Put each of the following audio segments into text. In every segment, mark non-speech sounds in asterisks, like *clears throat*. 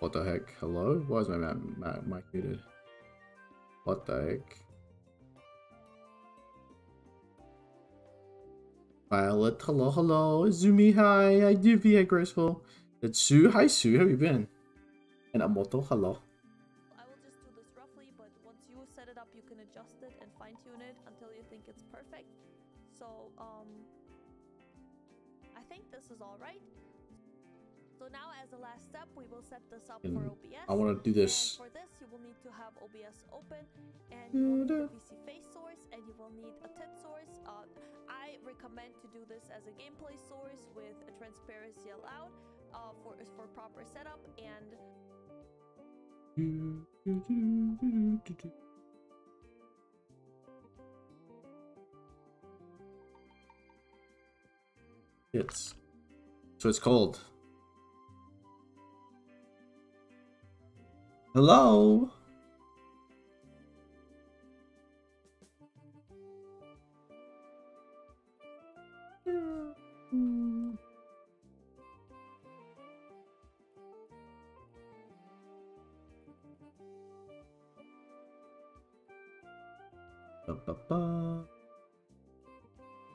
What the heck? Hello? Why is my mic, mic muted? What the heck? Violet, hello, hello. Zumi, hi. Hi, Divi, hi, Graceful. It's Sue. Hi, Sue. How have you been? And Amoto, hello. I will just do this roughly, but once you set it up, you can adjust it and fine tune it until you think it's perfect. So, um, I think this is all right. So now as a last step, we will set this up for OBS. I want to do this. And for this, you will need to have OBS open, and you will need a VSeeFace source, and you will need a TIT source. Uh, I recommend to do this as a gameplay source with a transparency allowed uh, for for proper setup and. It's so it's cold. Hello.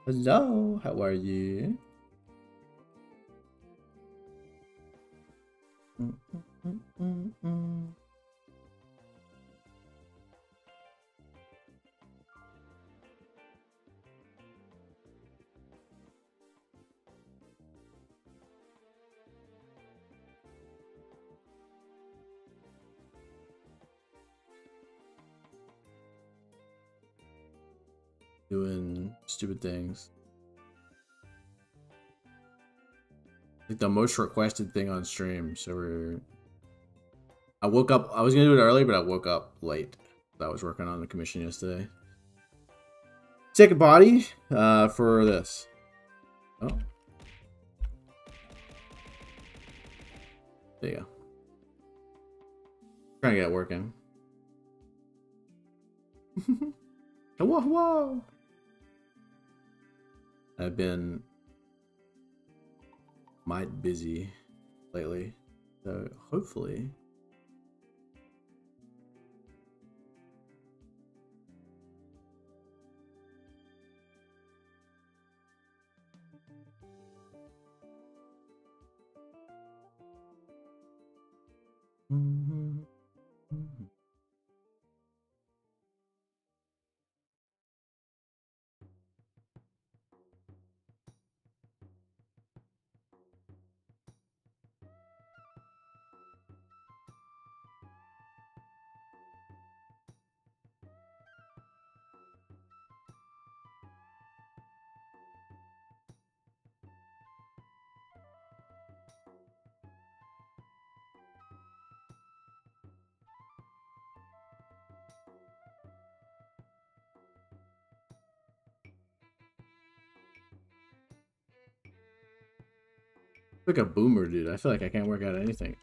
Hello, how are you? Mm, mm, mm, Doing stupid things. Like the most requested thing on stream, so we're I woke up I was gonna do it early, but I woke up late. I was working on the commission yesterday. Take a body uh for this. Oh. There you go. Trying to get it working. *laughs* whoa, whoa. I've been might busy lately, so hopefully. Like a boomer, dude. I feel like I can't work out anything.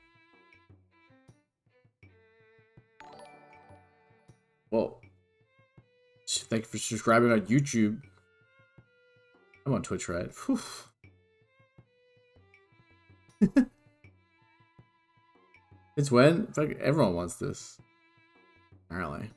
Whoa. Thank you for subscribing on YouTube. I'm on Twitch, right? *laughs* it's when? It's like everyone wants this. Apparently.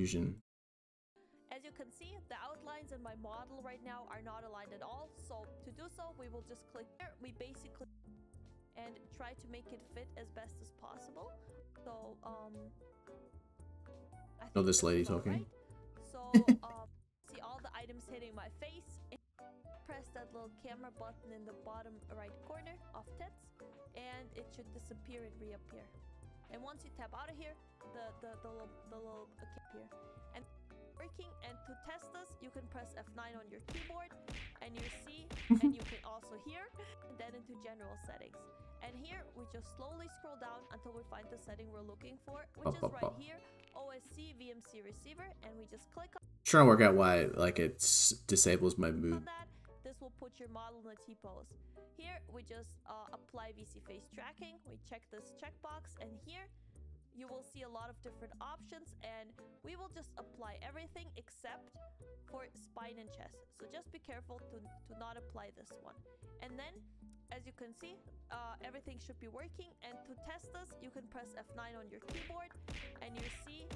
Confusion. As you can see, the outlines in my model right now are not aligned at all. So to do so, we will just click here. We basically and try to make it fit as best as possible. So um I Oh, this lady talking. Right. So *laughs* um see all the items hitting my face. Press that little camera button in the bottom right corner of tits and it should disappear and reappear. And once you tap out of here, the the the little, the little appear. And working and to test this, you can press F9 on your keyboard and you see and you can also hear and then into general settings. And here we just slowly scroll down until we find the setting we're looking for, which is right here, OSC VMC receiver, and we just click on trying to work out why like it disables my mood. Will put your model in a T-pose. Here, we just uh, apply VSeeFace tracking. We check this checkbox, and here you will see a lot of different options, and we will just apply everything except for spine and chest. So just be careful to, to not apply this one. And then, as you can see, uh, everything should be working. And to test this, you can press F9 on your keyboard, and you see.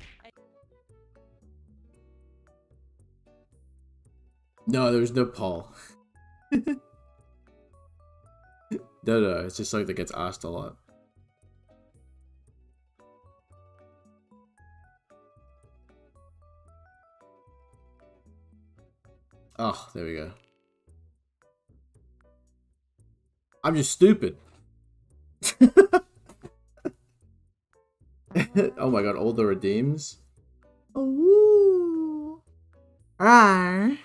No, there's no Paul. *laughs* *laughs* no, no, it's just something that gets asked a lot. Oh, there we go. I'm just stupid. *laughs* oh my god, all the redeems. Oh. Ah.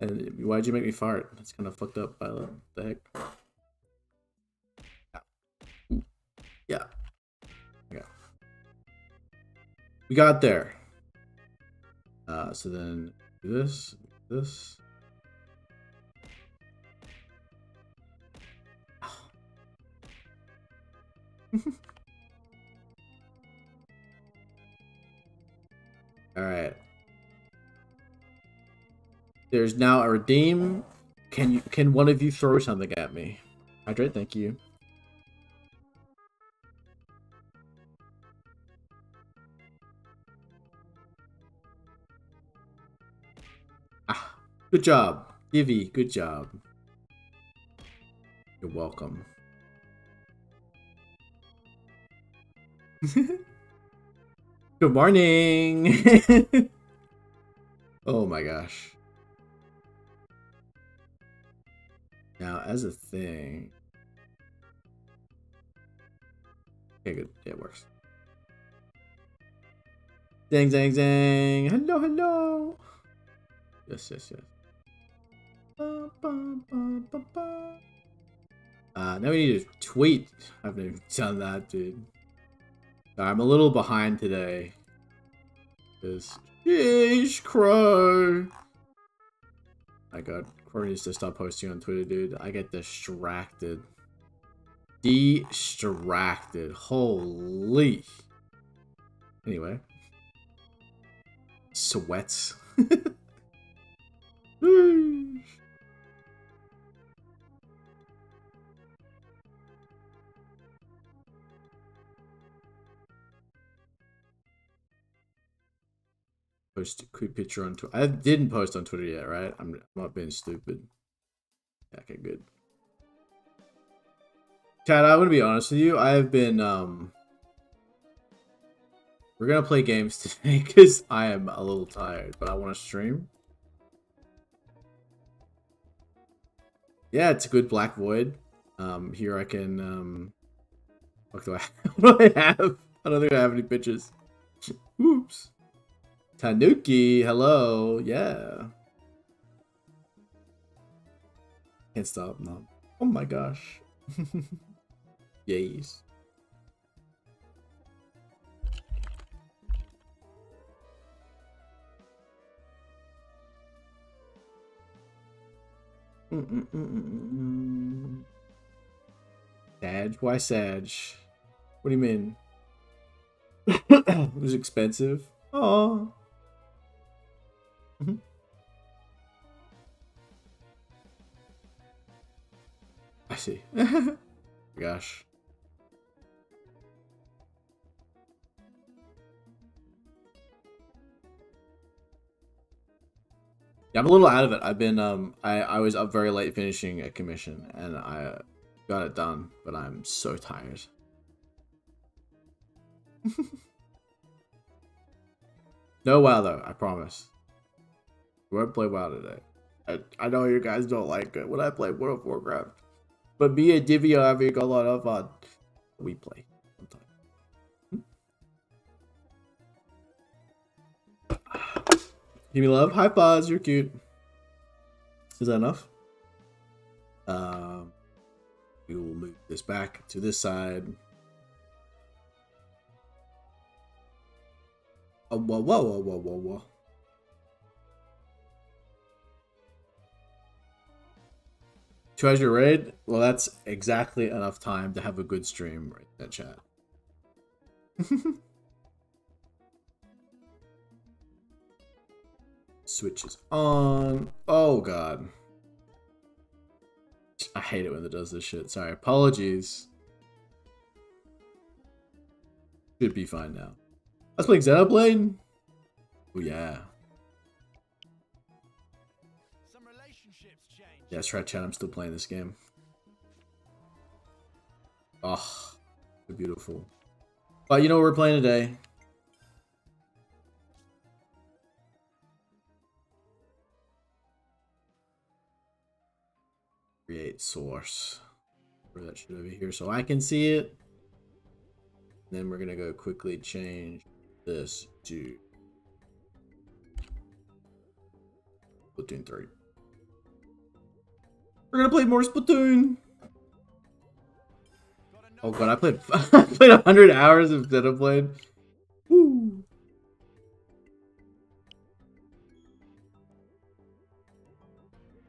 And why'd you make me fart? That's kind of fucked up, Violet. The heck? Yeah. Yeah. Yeah. We got there. Uh, so then this, this. *sighs* *laughs* All right. There's now a redeem. Can you? Can one of you throw something at me? Hydrate, thank you. Ah, good job, Ivy. Good job. You're welcome. *laughs* Good morning. *laughs* oh my gosh. Now, as a thing. Okay, good. Yeah, it works. Dang, dang, dang. Hello, hello. Yes, yes, yes. Uh, now we need to tweet. I haven't even done that, dude. I'm a little behind today. Because, sheesh, crow. My god, Crow needs to stop posting on Twitter, dude. I get distracted. Distracted. Holy. Anyway. Sweats. *laughs* post a quick picture on Twitter. I didn't post on Twitter yet, right? I'm, I'm not being stupid. Okay, good. Chad, I want to be honest with you. I've been, um... We're gonna play games *laughs* today because I am a little tired, but I want to stream. Yeah, it's a good Black Void. Um, here I can, um... What do I, *laughs* what do I have? I don't think I have any pictures. *laughs* Oops. Tanuki, hello. Yeah. Can't stop, no. Oh my gosh. *laughs* Yes. Mm Sag? Why Sag? What do you mean? *coughs* it was expensive. Oh. Mm-hmm. I see. *laughs* Gosh. Yeah, I'm a little out of it. I've been um I I was up very late finishing a commission and I got it done, but I'm so tired. *laughs* no WoW though, I promise. We won't play WoW today. I, I know you guys don't like it when I play World of Warcraft. But me and Divya are having a lot of fun. We play sometimes. Give me love. Hi, Paz. You're cute. Is that enough? Um, we will move this back to this side. Oh, whoa, whoa, whoa, whoa, whoa, whoa. Your raid? Well, that's exactly enough time to have a good stream right that chat. *laughs* Switch is on. Oh, God. I hate it when it does this shit. Sorry. Apologies. Should be fine now. Let's play Xenoblade. Oh, yeah. Yeah, right, chat. I'm still playing this game. Oh, beautiful. But you know what we're playing today? Create source. Where that shit over here so I can see it. Then we're gonna go quickly change this to Splatoon 3. We're gonna play more Splatoon. Oh god, I played *laughs* I played hundred hours of Xenoblade. Woo.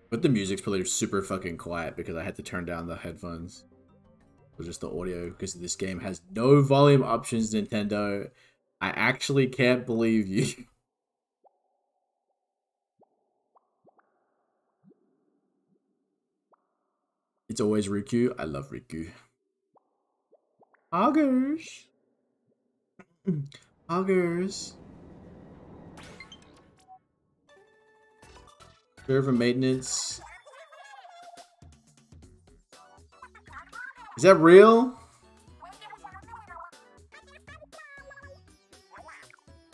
But the music's probably super fucking quiet because I had to turn down the headphones. Or just the audio because this game has no volume options, Nintendo. I actually can't believe you. *laughs* It's always Riku. I love Riku. Augers. Augers. Server maintenance. Is that real?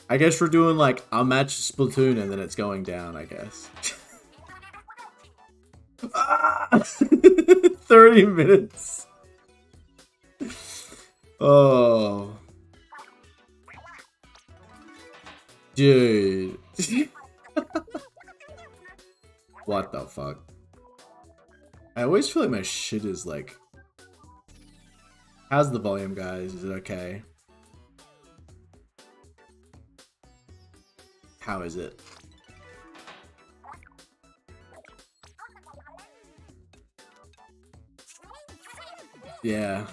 I guess we're doing like a match Splatoon and then it's going down, I guess. *laughs* ah! *laughs* 30 minutes. Oh. Dude. *laughs* what the fuck? I always feel like my shit is like... How's the volume, guys? Is it okay? How is it? Yeah.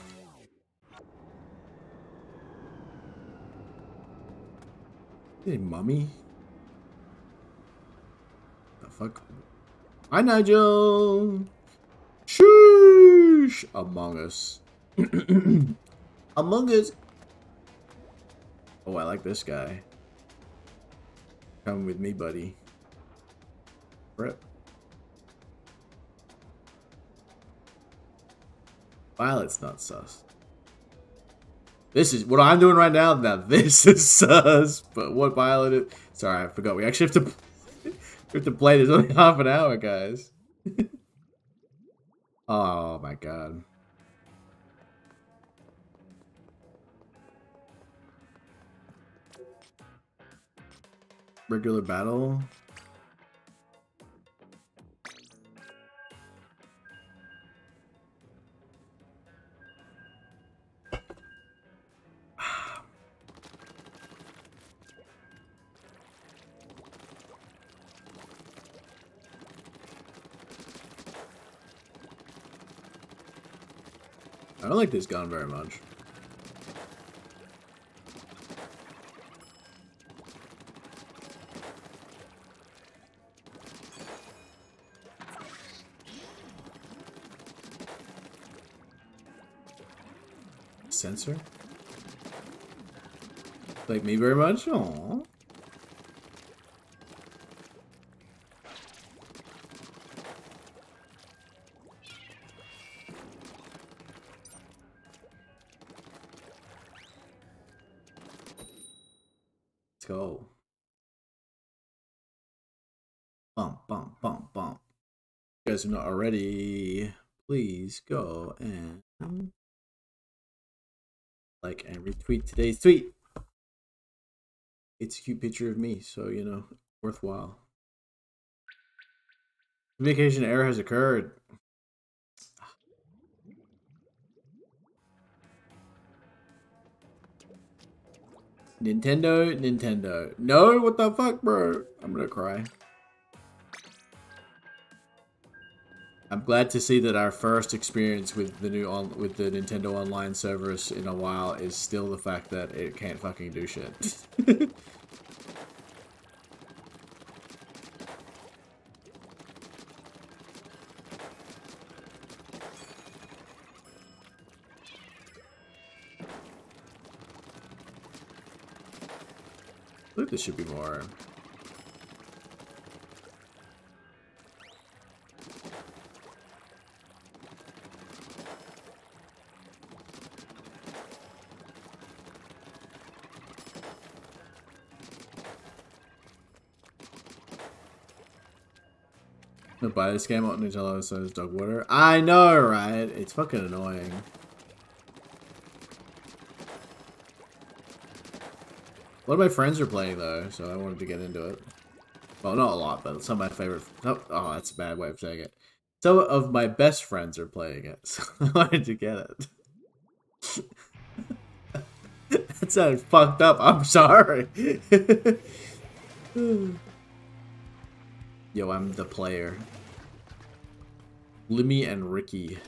Hey, mummy. The fuck? Hi, Nigel. Sheesh. Among Us. *clears throat* Among Us. Oh, I like this guy. Come with me, buddy. Rip. Violet's not sus. This is what I'm doing right now. Now this *laughs* is sus. But what Violet is? Sorry, I forgot. We actually have to *laughs* we have to play this only *laughs* half an hour, guys. oh my god. Regular battle. Like this gun very much. Sensor? Like me very much? Aww. Are not already, please go and um, like and retweet today's tweet. It's a cute picture of me, so you know, worthwhile. Communication error has occurred. Nintendo, Nintendo. No, what the fuck, bro? I'm gonna cry. I'm glad to see that our first experience with the new on with the Nintendo Online service in a while is still the fact that it can't fucking do shit. *laughs* Look, this should be more. Buy this game on Nutella so is dog water. I know, right? It's fucking annoying. A lot of my friends are playing though, so I wanted to get into it. Well, not a lot, but some of my favorite. Oh, oh that's a bad way of saying it. Some of my best friends are playing it, *laughs* so I wanted to get it. *laughs* that sounded fucked up. I'm sorry. *laughs* Yo, I'm the player. Limmy and Ricky.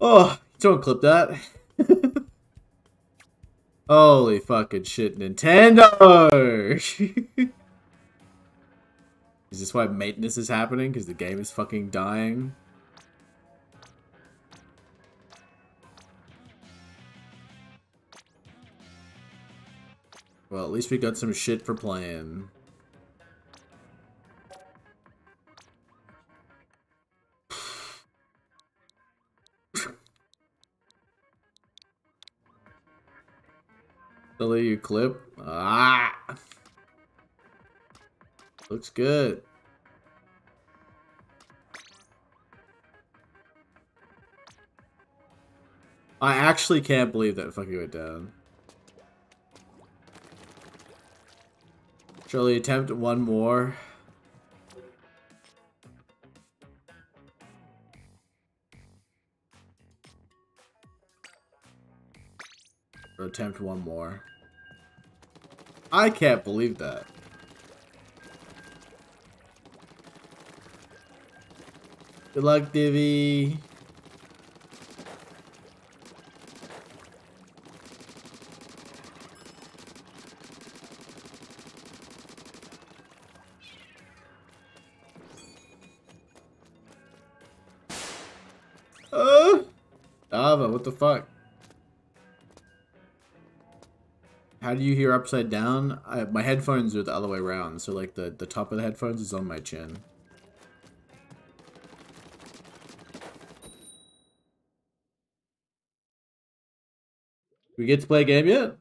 Oh, don't clip that. *laughs* Holy fucking shit, Nintendo! *laughs* is this why maintenance is happening? Because the game is fucking dying? Well, at least we got some shit for playing. Delete you clip. Ah! Looks good. I actually can't believe that fucking went down. Surely attempt one more. Attempt one more. I can't believe that. Good luck, Divvy. Do you hear upside down? I, my headphones are the other way around, so like the, the top of the headphones is on my chin. We get to play a game yet?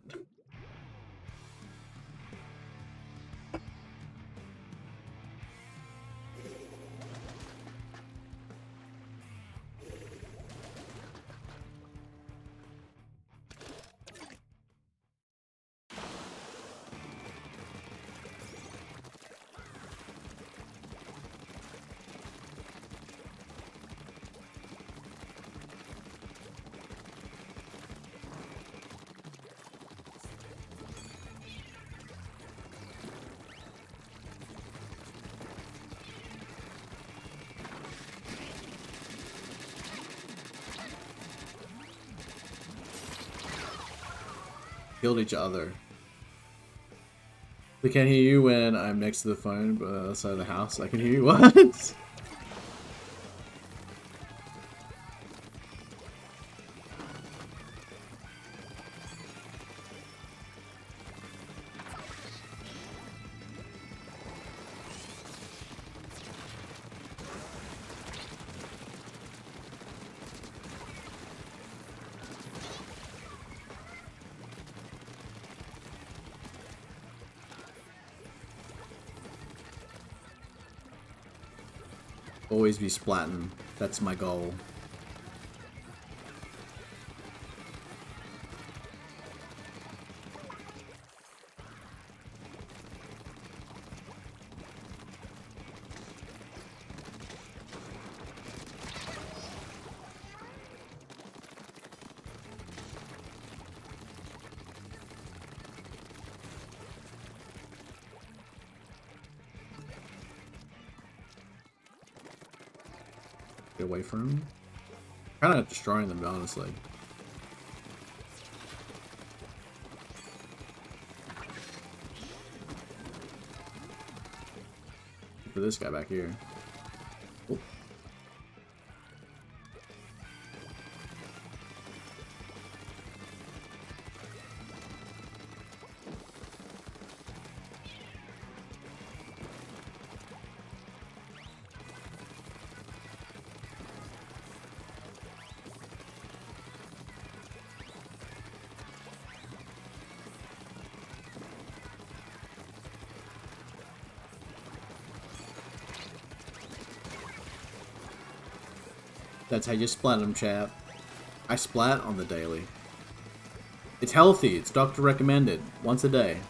Killed each other. We can't hear you when I'm next to the phone, uh, but outside of the house, I can hear you. *laughs* What? Always be splatting. That's my goal. Away from him. Kind of destroying them, honestly. For this guy back here. That's how you splat them, chap. I splat on the daily. It's healthy. It's doctor recommended. Once a day.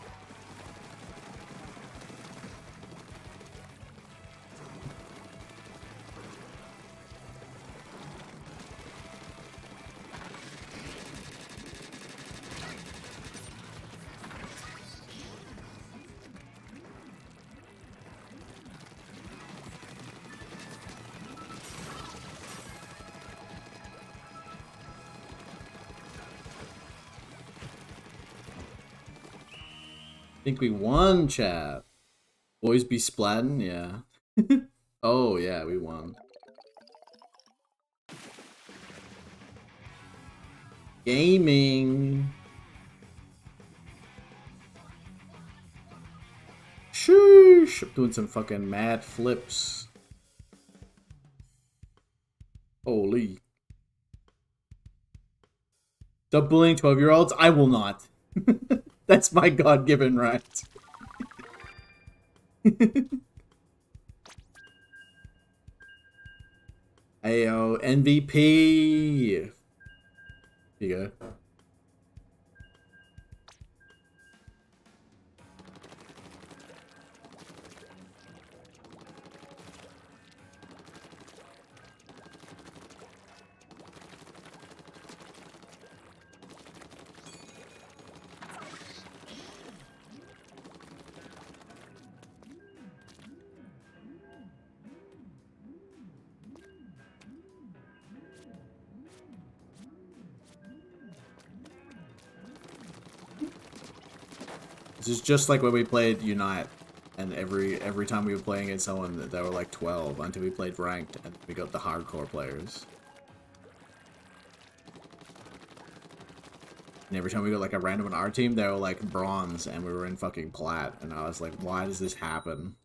Think we won, chat. Boys be splatting, yeah. *laughs* oh, yeah, we won. Gaming. Sheesh, I'm doing some fucking mad flips. Holy. Stop bullying 12 year olds? I will not. That's my God-given right. *laughs* Ayo, MVP. Here you go. Is just like when we played Unite, and every every time we were playing against someone, they were like 12 until we played ranked and we got the hardcore players. And every time we got like a random on our team, they were like bronze and we were in fucking plat. And I was like, why does this happen?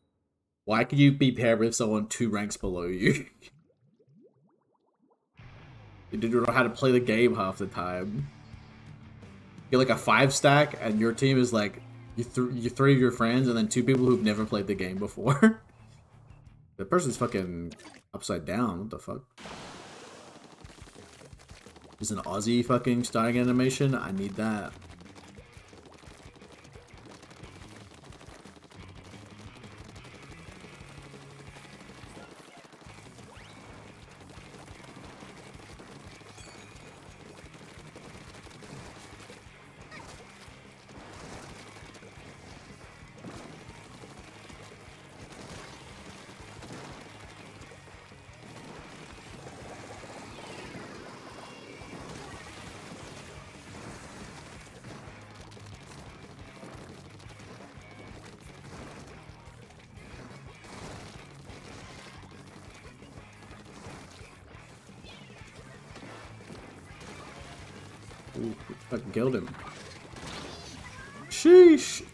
Why could you be paired with someone two ranks below you? *laughs* you didn't know how to play the game half the time. You're like a five stack and your team is like you, th you three of your friends and then two people who've never played the game before. *laughs* the person's fucking upside down. What the fuck? Is an Aussie fucking starting animation? I need that.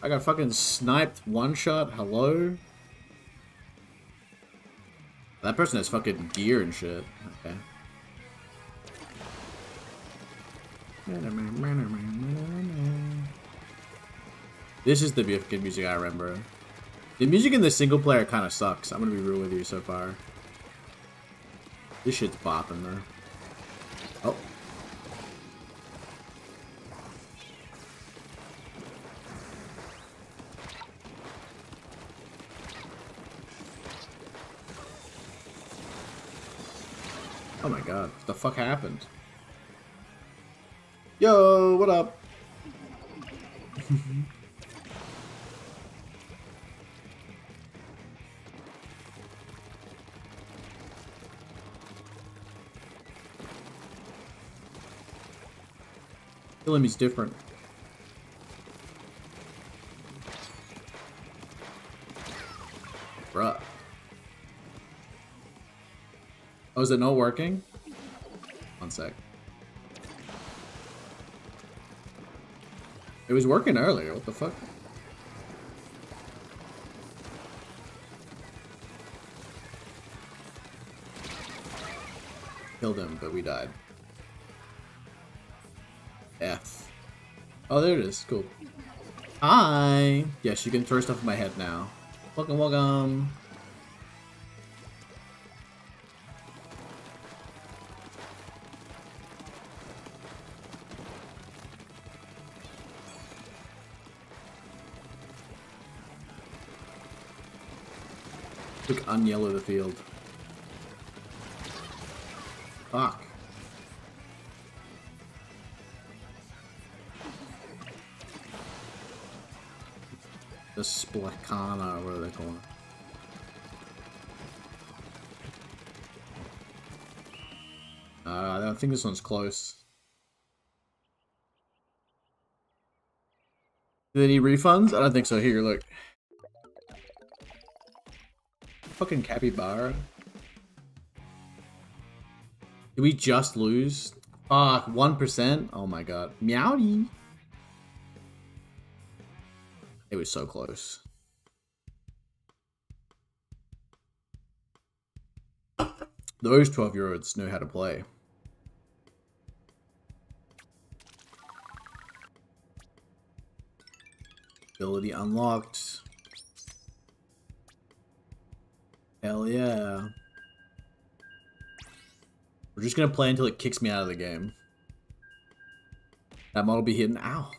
I got fucking sniped one shot. Hello? That person has fucking gear and shit. Okay. This is the good music I remember. The music in the single player kind of sucks. I'm gonna be real with you so far. This shit's bopping though. Kill him, he's different. Bruh. Oh, is it not working? One sec. It was working earlier, what the fuck? Killed him, but we died. Oh, there it is. Cool. Hi! Yes, you can throw stuff at my head now. Welcome, welcome! Quick unyellow the field. Fuck. The Splacana, what are they calling it? Uh, I don't think this one's close. Do they need refunds? I don't think so. Here, look. Fucking capybara. Did we just lose? Fuck, 1%? Oh my god. Meowdy. It was so close. Those 12 year olds know how to play. Ability unlocked. Hell yeah. We're just gonna play until it kicks me out of the game. That model be hidden. Ow.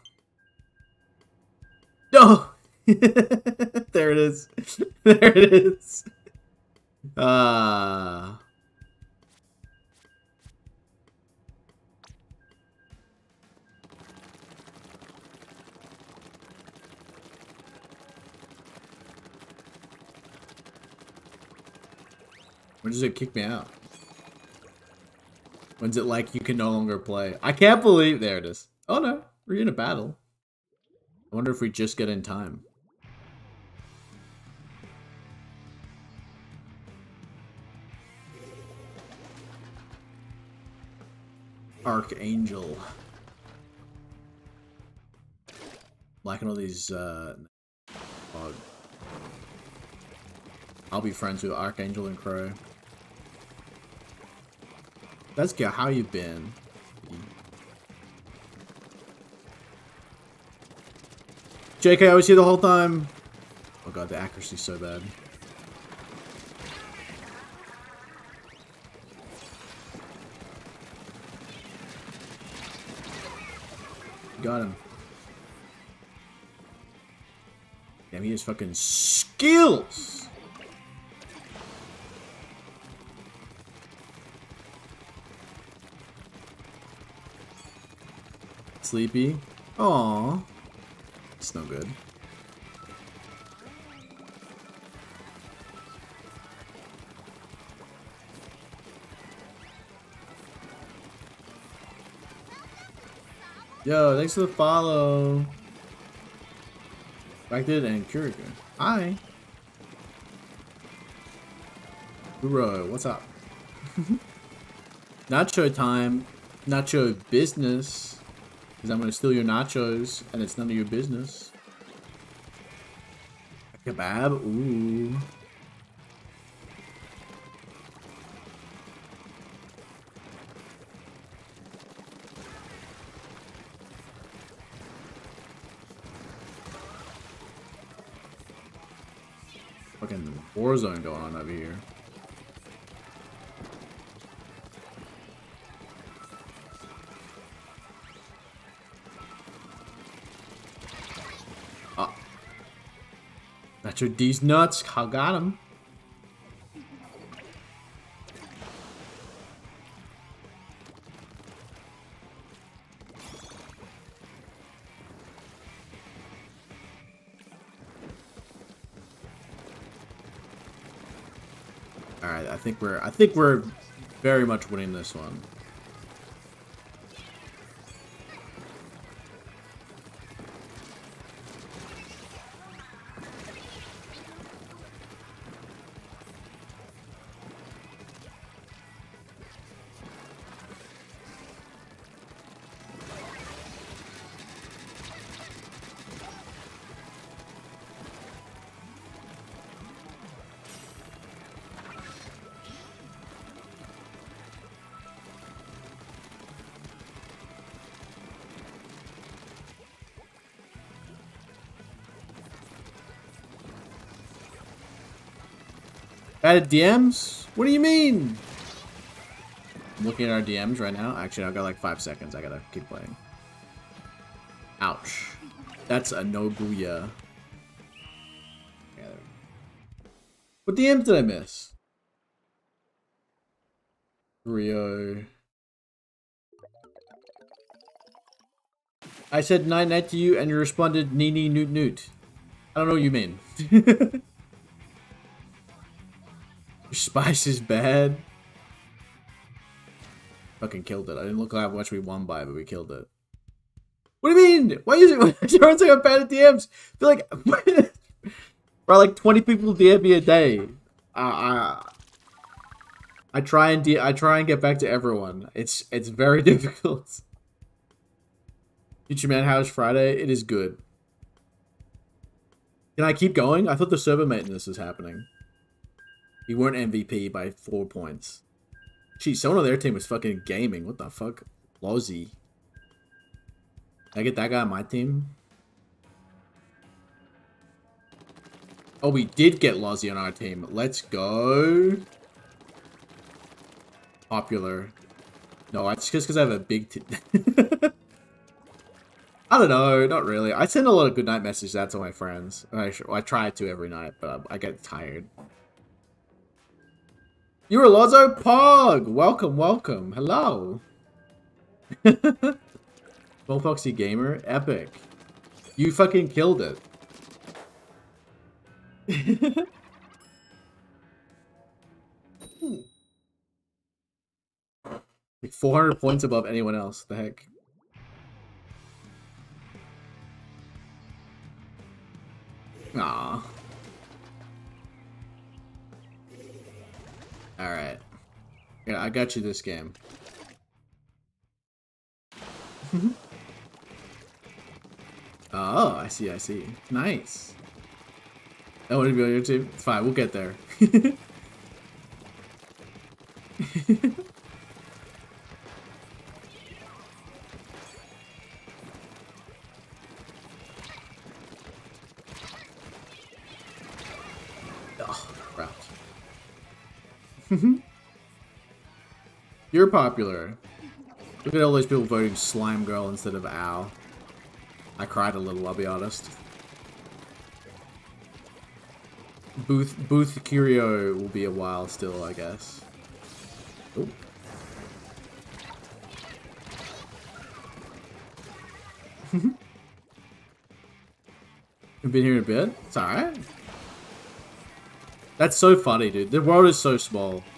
No! *laughs* there it is. *laughs* there it is. Ah. Uh... When does it kick me out? When's it like you can no longer play? I can't believe... There it is. Oh no, we're in a battle. I wonder if we just get in time. Archangel. Liking all these, uh... Oh. I'll be friends with Archangel and Crow. Let's go. How you been? JK, I was here the whole time. Oh god, the accuracy's so bad. Got him. Damn, he has fucking skills! Sleepy. Aww. It's no good. Yo, thanks for the follow. Affected and Kurika. Hi. Uro, what's up? *laughs* Nacho time. Nacho business. Because I'm going to steal your nachos, and it's none of your business. A kebab? Ooh. Fucking war zone going on over here. Nacho these nuts. I got him. All right, I think we're I think we're very much winning this one. At DMs? What do you mean? I'm looking at our DMs right now. Actually, I've got like five seconds. I gotta keep playing. Ouch. That's a no booyah. Yeah. What DMs did I miss? Rio. I said night night to you and you responded nee nee noot noot. I don't know what you mean. *laughs* Spice is bad. Fucking killed it. I didn't look like how much we won by, but we killed it. What do you mean? Why is it *laughs* everyone saying I'm bad at DMs? I like *laughs* bro, like 20 people DM me a day. I I I try and I try and get back to everyone. It's it's very *laughs* difficult. Future Man, how's Friday? It is good. Can I keep going? I thought the server maintenance was happening. We weren't MVP by four points. Gee, someone on their team was fucking gaming. What the fuck? Can I get that guy on my team? Oh, we did get Lozzy on our team. Let's go. Popular. No, it's just because I have a big... *laughs* I don't know, not really. I send a lot of good night messages out to my friends. I, I try to every night, but I get tired. You're a Lozo Pog! Welcome, welcome. Hello. *laughs* Foxy Gamer, epic. You fucking killed it. *laughs* like 400 points above anyone else. The heck? Aw. Alright. Yeah, I got you this game. *laughs* oh, I see, I see. Nice. That would be on your team? It's fine, we'll get there. *laughs* Mm-hmm. You're popular. Look at all those people voting Slime Girl instead of Ow. I cried a little, I'll be honest. Booth Booth Curio will be a while still, I guess. *laughs* You've been here a bit? It's alright. That's so funny, dude. The world is so small.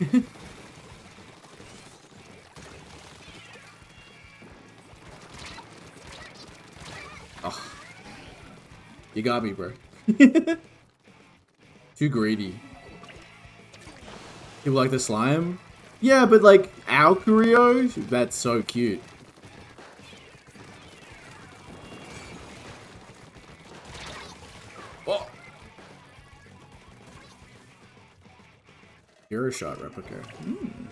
*laughs* You got me, bro. *laughs* Too greedy. People like the slime? Yeah, but like, Alcurio? That's so cute. Oh! You're a shot replica. Mm.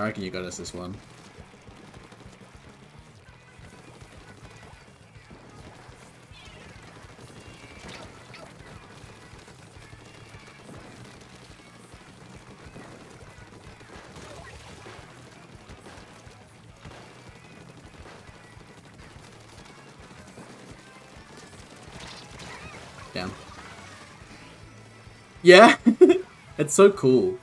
I reckon you got us this one. Damn. Yeah? *laughs* it's so cool.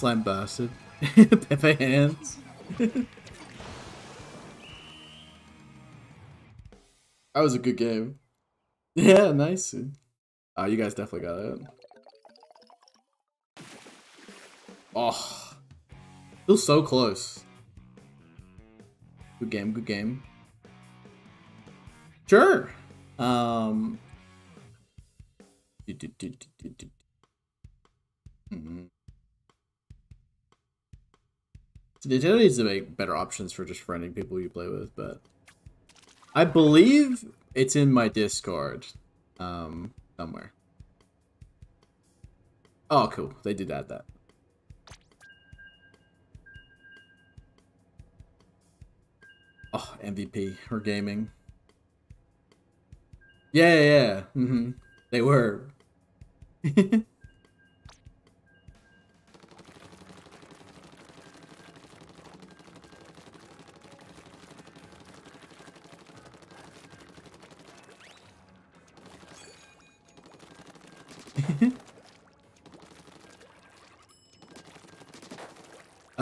Slime bastard. *laughs* Pepe hands. *laughs* that was a good game. *laughs* Yeah, nice. Oh, you guys definitely got it. Oh. Still so close. Good game, good game. Sure. Um. Mm-hmm. Nintendo needs to make better options for just friending people you play with, but I believe it's in my Discord um, somewhere. Oh, cool. They did add that. Oh, MVP Her gaming. Yeah, yeah, yeah. Mm -hmm. They were.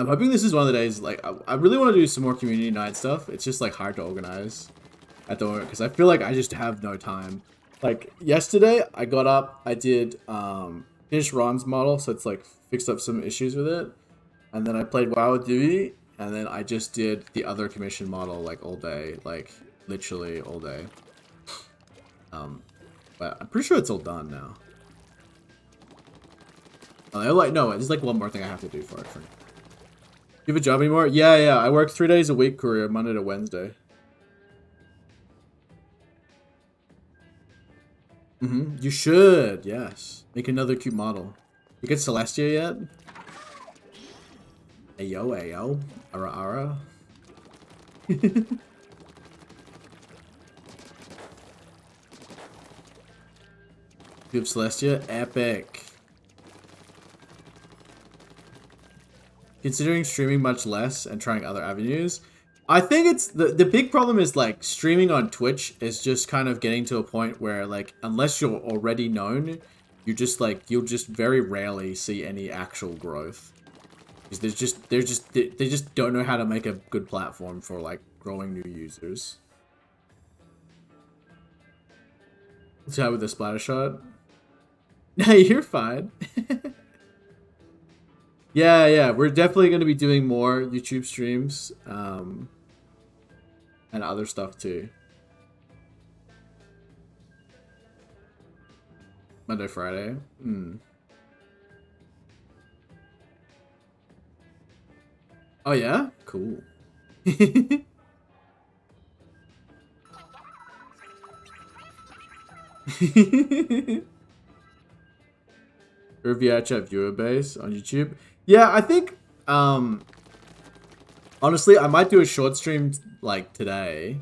Hoping this is one of the days, like, I, I really want to do some more community night stuff. It's just, like, hard to organize at the moment, because I feel like I just have no time. Like, yesterday, I got up, I did, um, finished Ron's model, so it's, like, fixed up some issues with it. And then I played WoW with Dewey, and then I just did the other commission model, like, all day. Like, literally all day. *sighs* Um, but I'm pretty sure it's all done now. Oh, like, no, there's, like, one more thing I have to do for it. For you have a job anymore? Yeah, yeah. I work three days a week, career, Monday to Wednesday. Mm-hmm. You should, yes. Make another cute model. You get Celestia yet? Ayo, ayo. Ara, ara. *laughs* you have Celestia? Epic. Considering streaming much less and trying other avenues. I think it's the the big problem is like streaming on Twitch is just kind of getting to a point where like unless you're already known, you just like you'll just very rarely see any actual growth. Because there's just they're just they, they just don't know how to make a good platform for like growing new users. What's that with the splatter shot? *laughs* No, you're fine. *laughs* Yeah, yeah, we're definitely going to be doing more YouTube streams um, and other stuff too. Monday, Friday. Hmm. Oh yeah, cool. *laughs* Review chat viewer base on YouTube. Yeah, I think, um, honestly, I might do a short stream, like, today.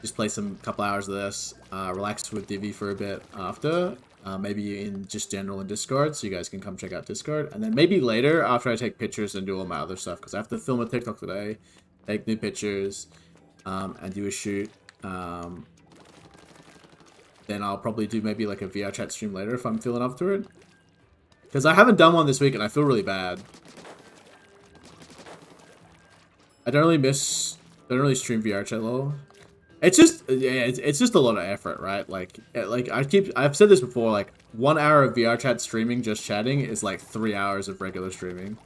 Just play some couple hours of this, uh, relax with Divi for a bit after. Uh, maybe in just general in Discord, so you guys can come check out Discord. And then maybe later, after I take pictures and do all my other stuff, because I have to film a TikTok today, take new pictures, um, and do a shoot. Um, then I'll probably do maybe like a VR chat stream later if I'm feeling up to it. Because I haven't done one this week and I feel really bad. I don't really miss... I don't really stream VR chat low. It's just, yeah, it's, it's just a lot of effort, right? Like, eh, like I keep, I've said this before, like, one hour of VR chat streaming, just chatting, is like three hours of regular streaming.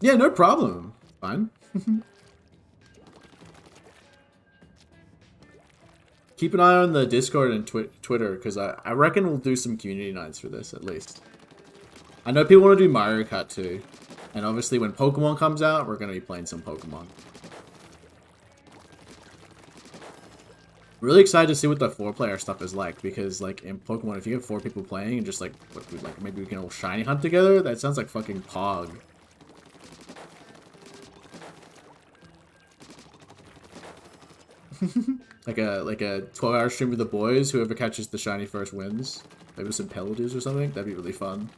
Yeah, no problem. Fine. *laughs* keep an eye on the Discord and twi Twitter, because I, I reckon we'll do some community nights for this, at least. I know people want to do Mario Kart too. And obviously when Pokemon comes out, we're going to be playing some Pokemon. Really excited to see what the four-player stuff is like, because, like, in Pokemon, if you have four people playing and just, like, like maybe we can all shiny hunt together, that sounds like fucking Pog. *laughs* Like a like a 12 hour stream with the boys, whoever catches the shiny first wins. Maybe some Peludus or something, that'd be really fun.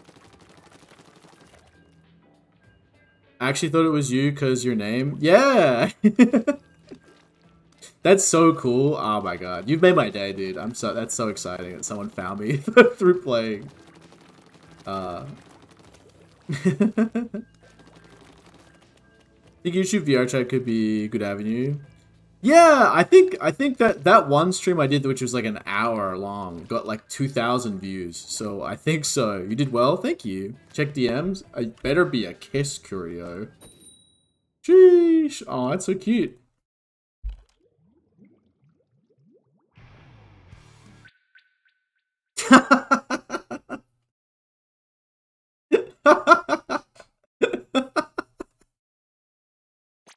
I actually thought it was you because your name. Yeah! *laughs* that's so cool. Oh my god. You've made my day, dude. I'm so that's so exciting that someone found me *laughs* through playing. Uh, *laughs* I think YouTube VR chat could be a good avenue. Yeah, I think I think that that one stream I did, which was like an hour long, got like 2,000 views. So I think so. You did well. Thank you. Check DMs. I better be a kiss, Curio. Sheesh. Oh, that's so cute. *laughs*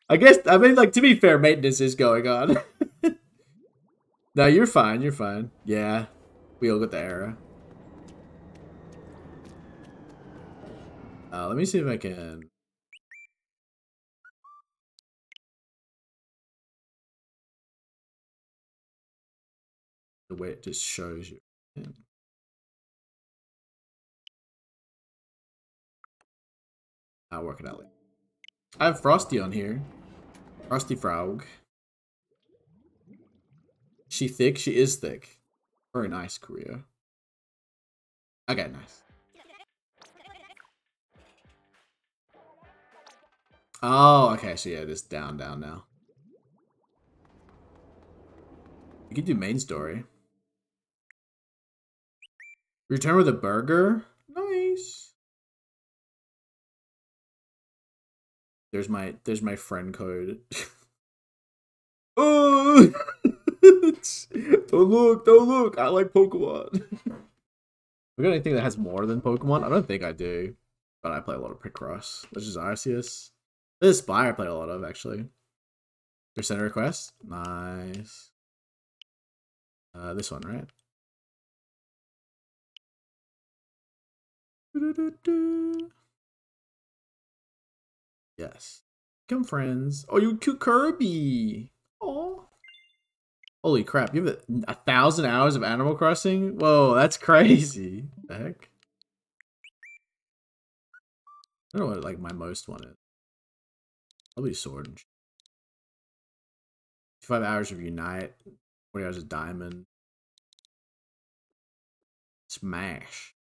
I guess, I mean, like, to be fair, maintenance is going on. *laughs* no, you're fine, you're fine. Yeah, we all get the era. Uh, let me see if I can... The way it just shows you. I'll work it out later. I have Frosty on here. Frosty Frog. She thick? She is thick. Very nice, Korea. Okay, nice. Oh, okay, so yeah, it is down, down now. You can do main story. Return with a burger? Nice. There's my there's my friend code. oh *laughs* don't look, don't look. I like Pokemon. *laughs* we got anything that has more than Pokemon? I don't think I do. But I play a lot of Picross, which is Arceus. This is Spire I play a lot of actually. Your center request? Nice. Uh, this one, right? Do -do -do Yes. Become friends. Oh, you cute Kirby. Oh. Holy crap, you have a, a, thousand hours of Animal Crossing? Whoa, that's *laughs* crazy. The heck? I don't know what like my most one is. Probably Sword and Five hours of Unite. 40 hours of Diamond. Smash.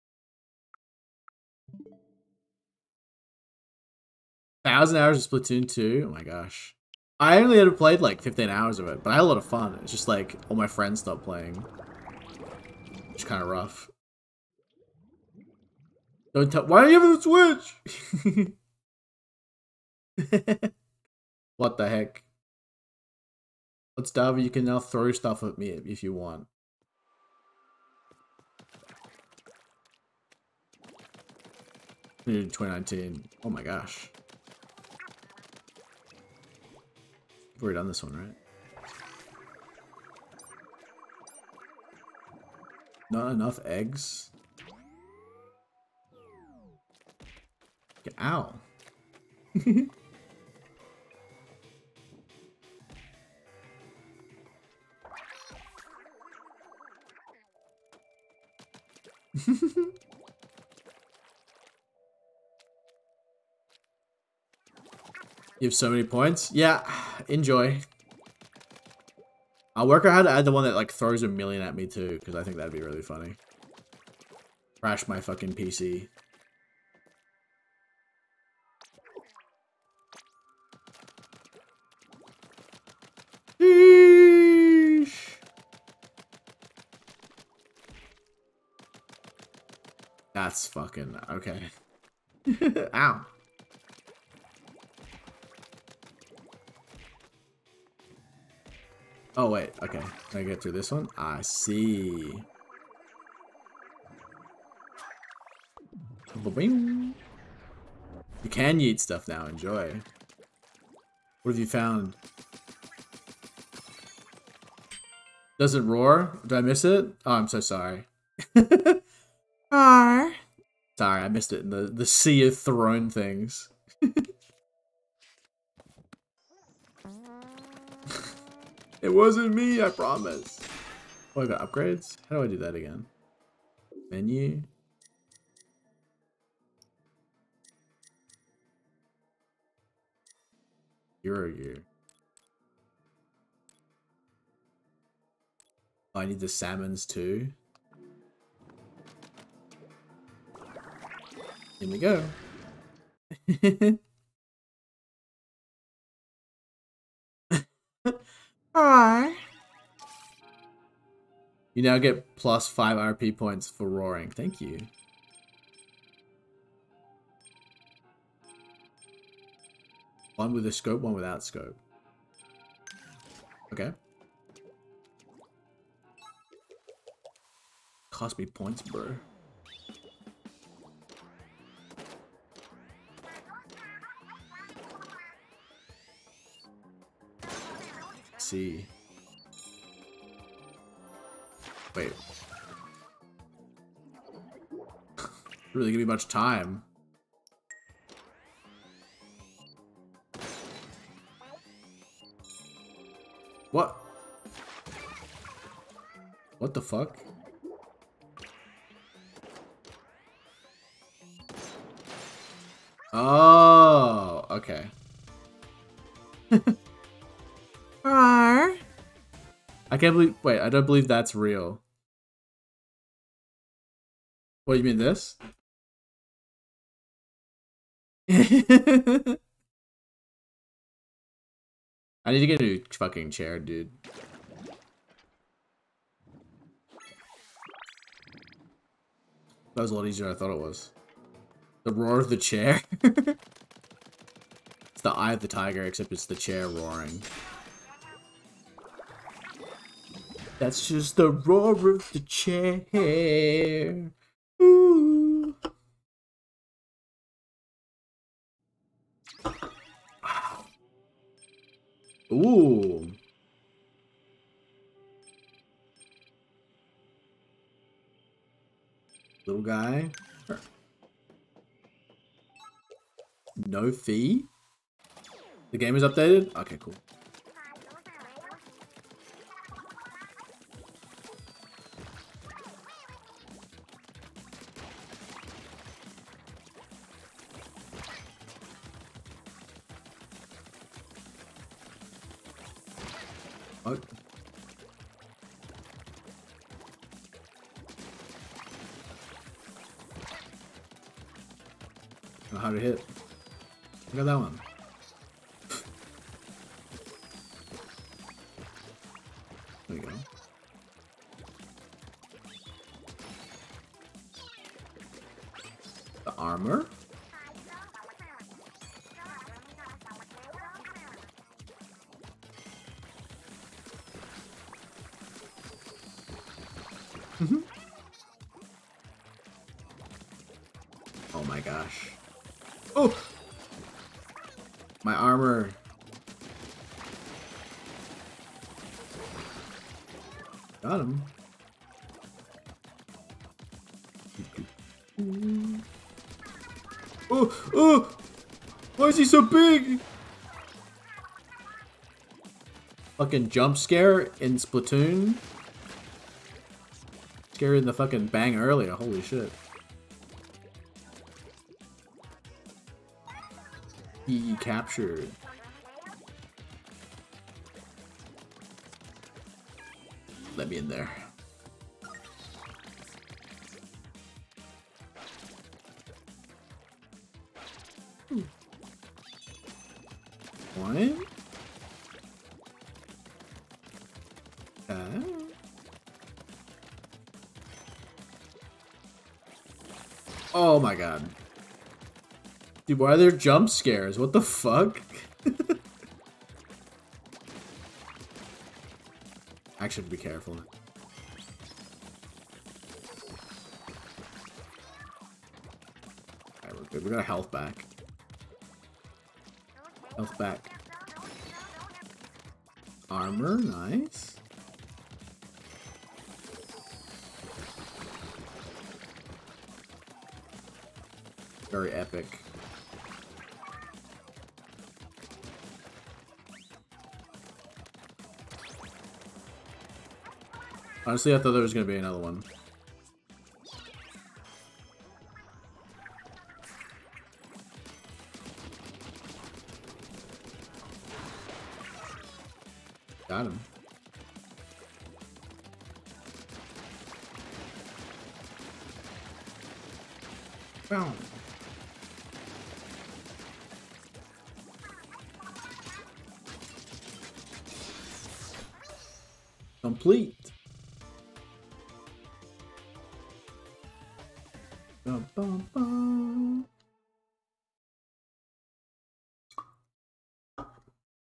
Thousand hours of Splatoon 2? Oh my gosh. I only ever played like 15 hours of it, but I had a lot of fun. It's just like all my friends stopped playing. It's kind of rough. Don't tell- Why do you have a Switch? *laughs* what the heck? Let's. You can now throw stuff at me if you want. Hmm, In 2019. Oh my gosh. Already done this one, right? Not enough eggs. Ow. *laughs* You have so many points? Yeah, enjoy. I'll work out how to add the one that like throws a million at me too, because I think that'd be really funny. Crash my fucking PC. That's fucking okay. *laughs* Ow. Oh, wait. Okay. Can I get through this one? I see. You can eat stuff now. Enjoy. What have you found? Does it roar? Did I miss it? Oh, I'm so sorry. *laughs* Sorry, I missed it in the, the sea of throne things. It wasn't me, I promise. Oh, I got upgrades? How do I do that again? Menu? Euro gear. Oh, I need the salmons too. Here we go. *laughs* Alright. You now get plus 5 RP points for roaring. Thank you. One with a scope, one without scope. Okay. Cost me points, bro. See. Wait. really give me much time. What? What the fuck? Oh, okay. *laughs* I can't believe- wait, I don't believe that's real. What, you mean this? *laughs* I need to get a new fucking chair, dude. That was a lot easier than I thought it was. The roar of the chair? *laughs* it's the eye of the tiger, except it's the chair roaring. That's just the roar of the chair. Ooh. Ooh. Little guy. No fee? The game is updated? Okay, cool. Oh! Why is he so big? Fucking jump scare in Splatoon. Scared in the fucking bang earlier. Holy shit. He captured. Let me in there. Dude, why are there jump scares? What the fuck? *laughs* I should be careful. Alright, we're good. We got health back. Health back. Armor, nice. Very epic. Honestly, I thought there was going to be another one.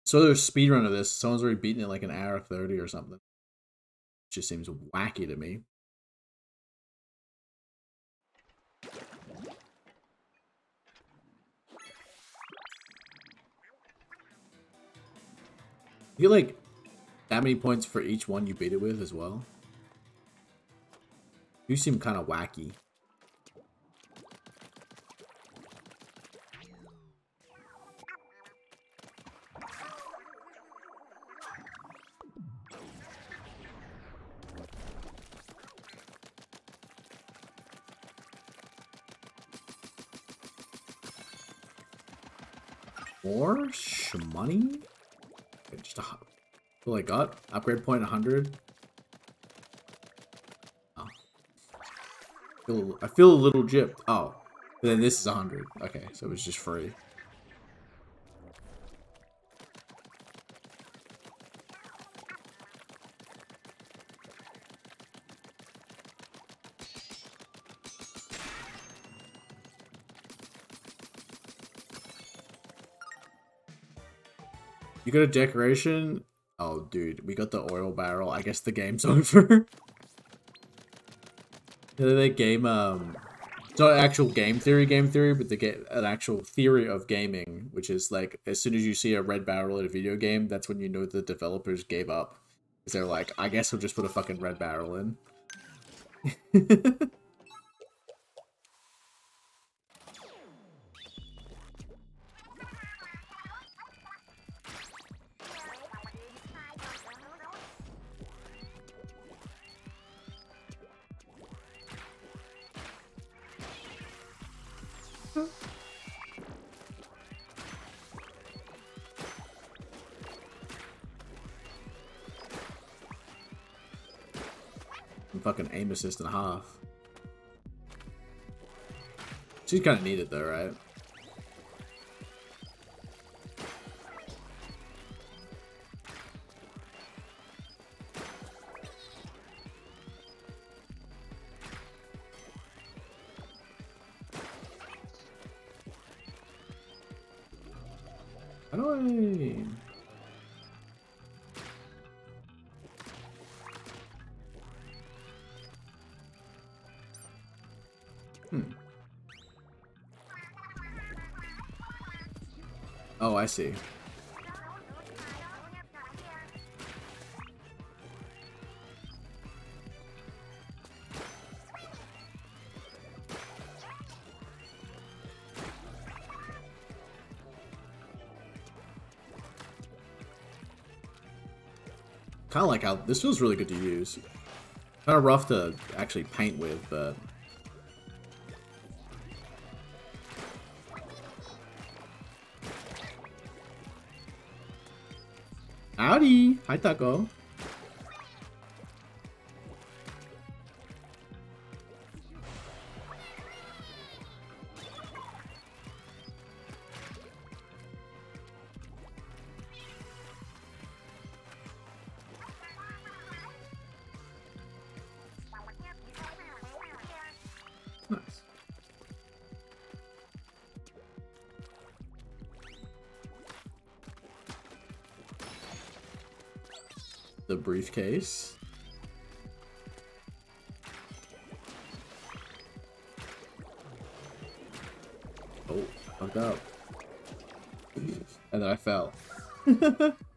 So there's speed run of this. Someone's already beaten it like an hour 30 or something. It Just seems wacky to me. You get like that many points for each one you beat it with as well. You seem kind of wacky. More shmoney? Just a, got? Upgrade point 100? Oh. I feel, I feel a little gypped. Oh. But then this is 100. Okay, so it was just free. You got a decoration? Oh, dude, we got the oil barrel. I guess the game's *laughs* over. the game, um, it's not actual game theory, game theory, but the get an actual theory of gaming, which is like as soon as you see a red barrel in a video game, that's when you know the developers gave up. Because they're like, I guess we'll just put a fucking red barrel in. *laughs* aim assist a half. She's kind of needed though, right? Oh, I see. Kind of like how this feels really good to use. Kind of rough to actually paint with, but Hi, Taco. Briefcase. Oh, fucked up. And then I fell. *laughs*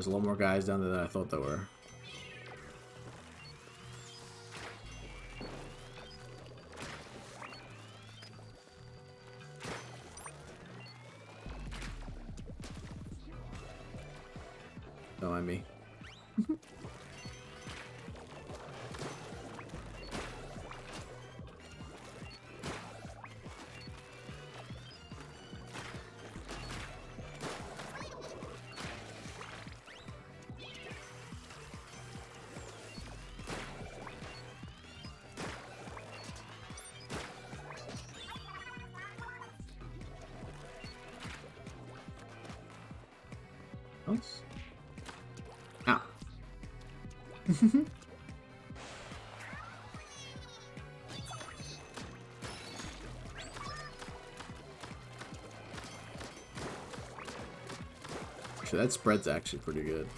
there's a lot more guys down there than I thought there were. That spread's actually pretty good.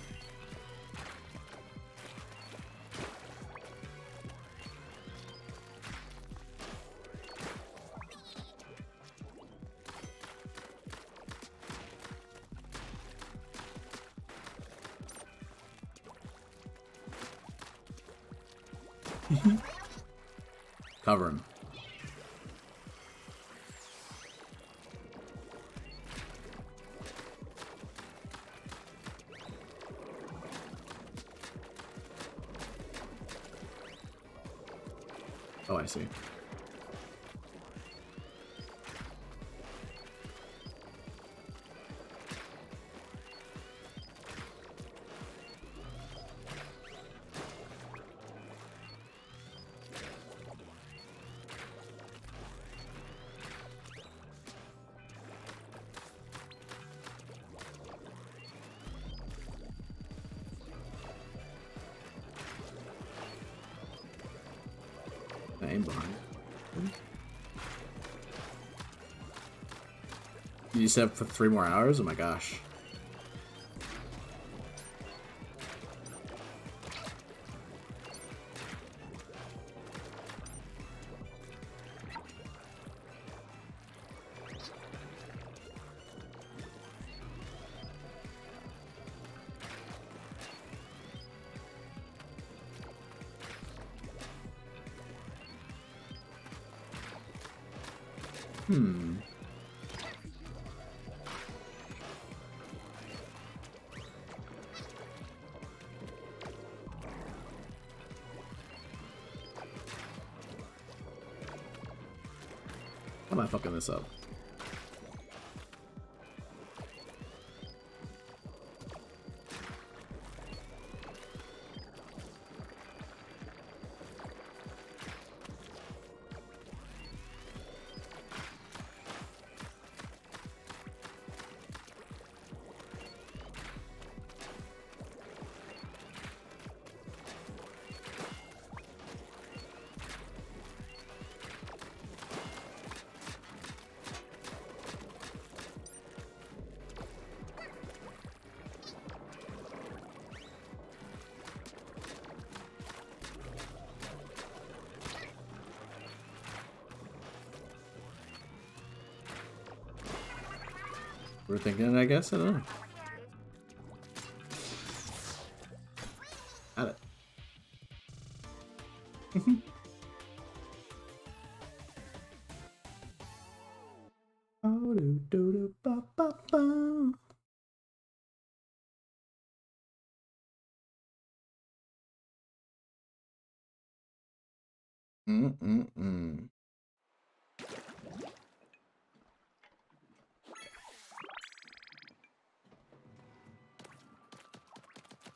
You said for three more hours? Oh my gosh. Hmm. This up? We're thinking, I guess. I don't know.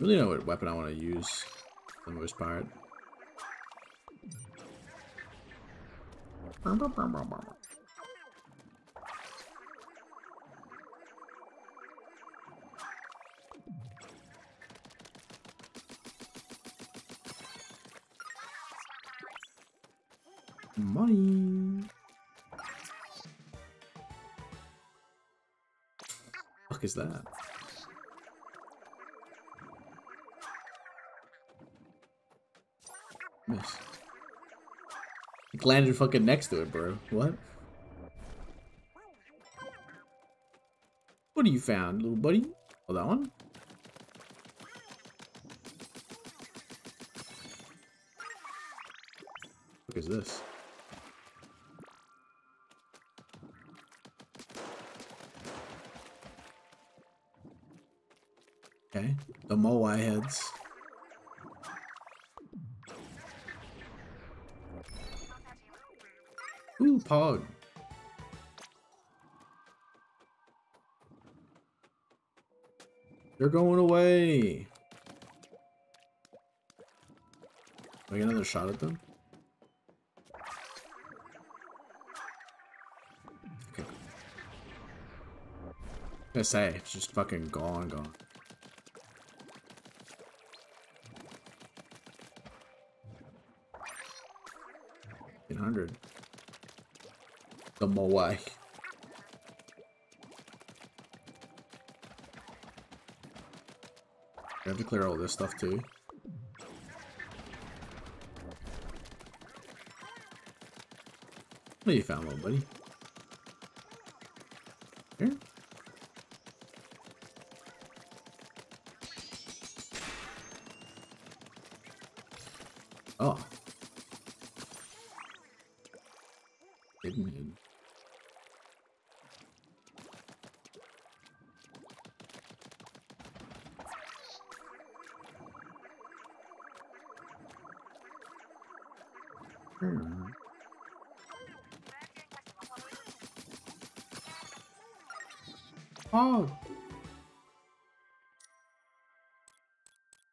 Really know what weapon I want to use for the most part. Money. Fuck is that? Landed fucking next to it, bro. What? What do you found, little buddy? Oh, that one? What is this? They're going away. I get another shot at them? Okay. I say, it's just fucking gone, gone. Hundred. The Moai. To clear all this stuff too. What you found, little buddy? Here? Oh. Hidden in. Hmm. Oh.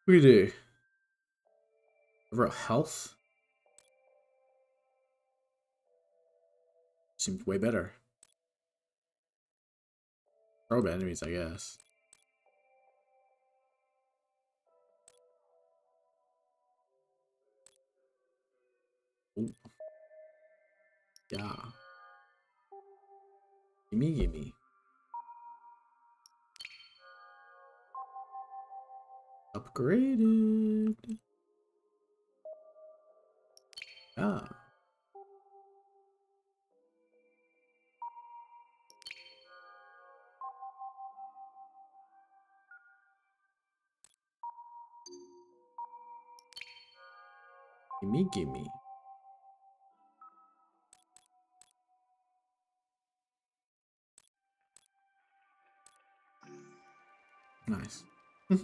What do? Overall health? Seems way better. Probe enemies, I guess. Yeah. Gimme, gimme. Upgraded. Ah. Gimme, gimme. Nice. oh,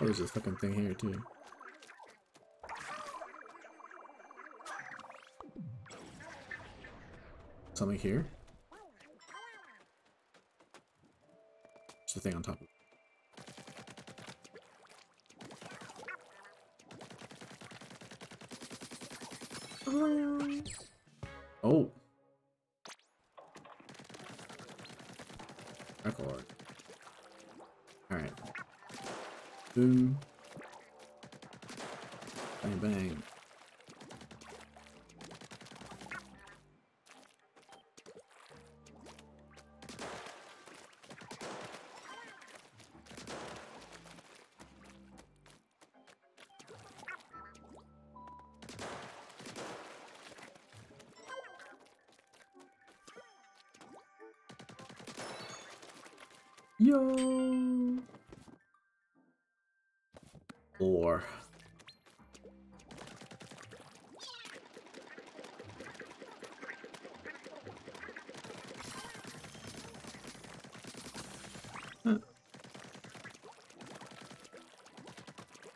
there's a fucking thing here too. Something here? The thing on top of Oh. Alright. Boom. Bang bang.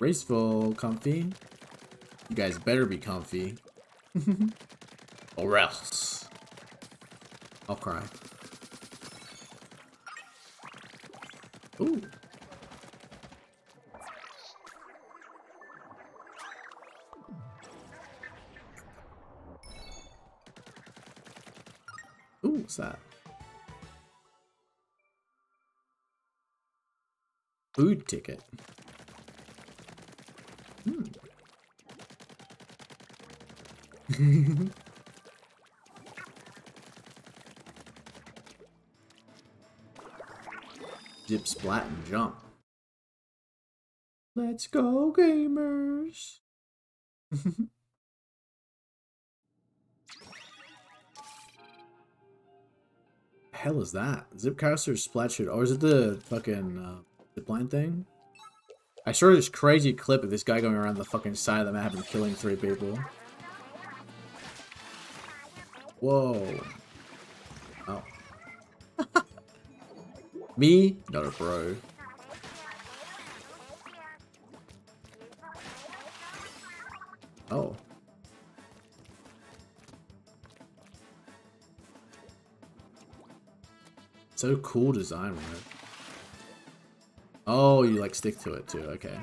Graceful, comfy. You guys better be comfy. *laughs* or else. I'll cry. Ooh. Ooh, what's that? Food ticket. *laughs* Zip, splat, and jump. Let's go, gamers! *laughs* hell is that? Zipcaster splat shoot, or is it the fucking uh, zipline thing? I saw this crazy clip of this guy going around the fucking side of the map and killing three people. Whoa. Oh. *laughs* Me? Not a bro. Oh. So cool design, right? Oh, you like stick to it too, okay.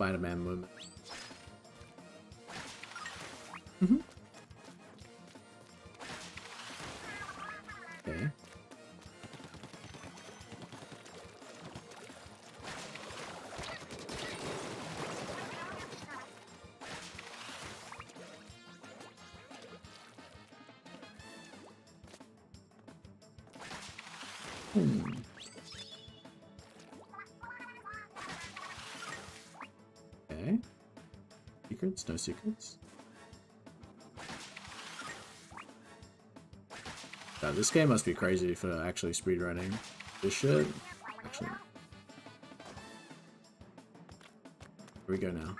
Spider-Man moment. Secrets? No secrets? God, this game must be crazy for actually speedrunning this shit. Actually. Here we go now.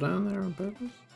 Down there on purpose?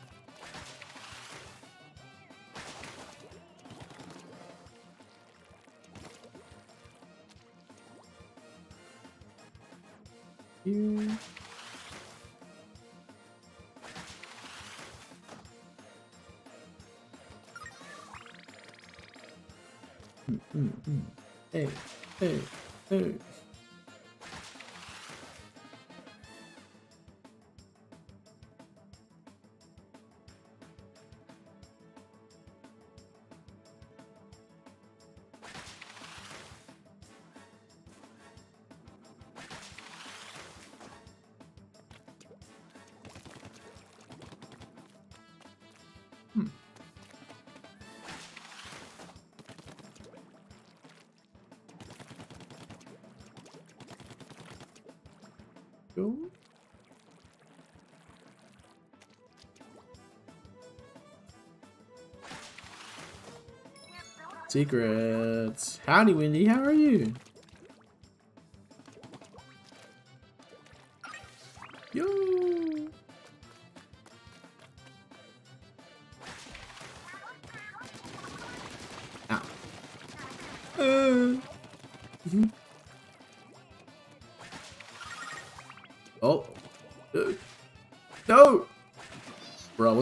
Secrets. Howdy, Wendy. How are you?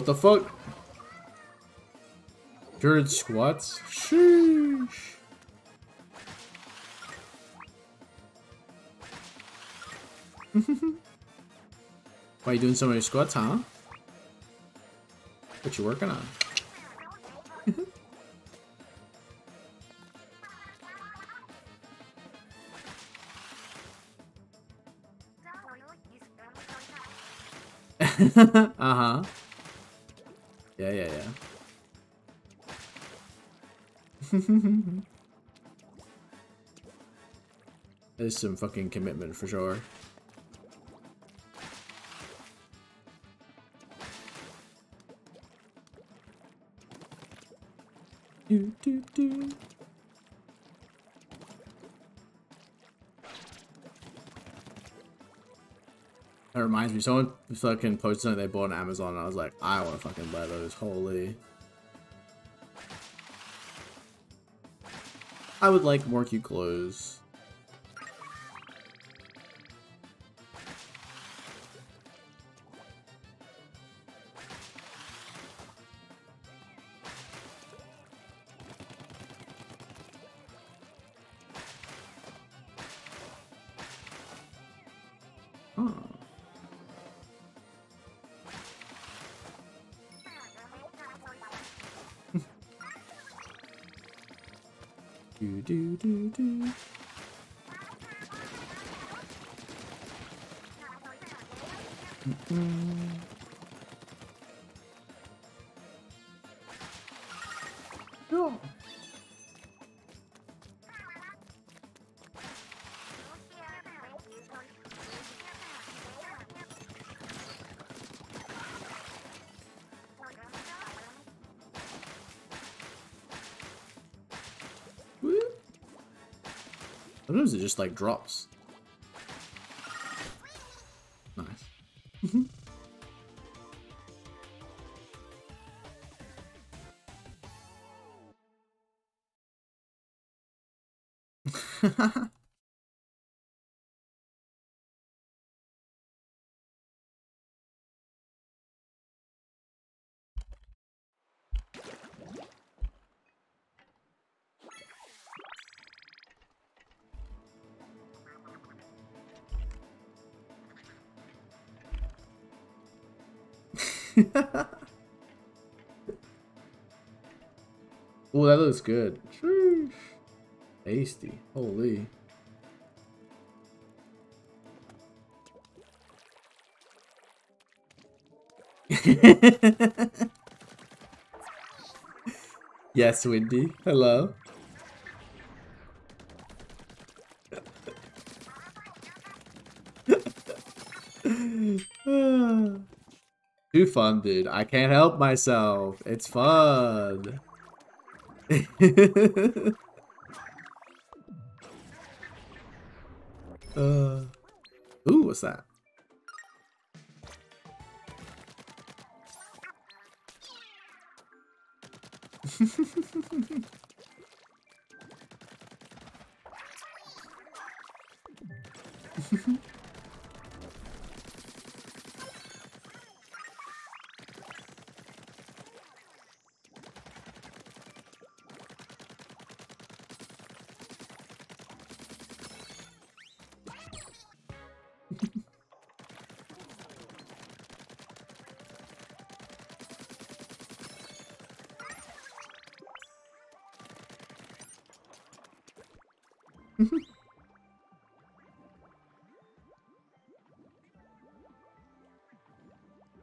What the fuck? Turret squats? Sheesh. *laughs* Why you doing so many squats, huh? What you working on? *laughs* uh-huh. Yeah, yeah, yeah. *laughs* There's some fucking commitment for sure. Do, do, do. That reminds me, someone fucking posted something they bought on Amazon, and I was like, I want to fucking buy those. Holy. I would like more cute clothes. sometimes it just like drops. Nice. Mm-hmm. *laughs* that looks good. Sheesh. Tasty. Holy. *laughs* yes, Windy. Hello. *laughs* Too fun, dude. I can't help myself. It's fun. *laughs* uh, ooh, what's that? *laughs*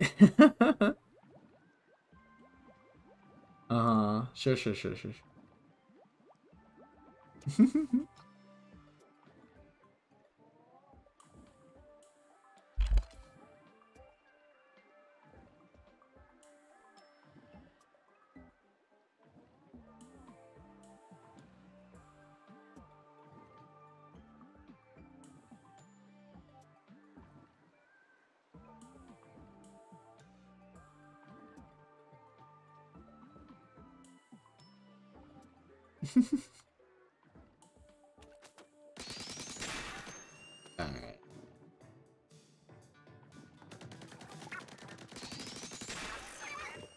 *laughs* uh-huh. Sure, sure, sure, sure. *laughs*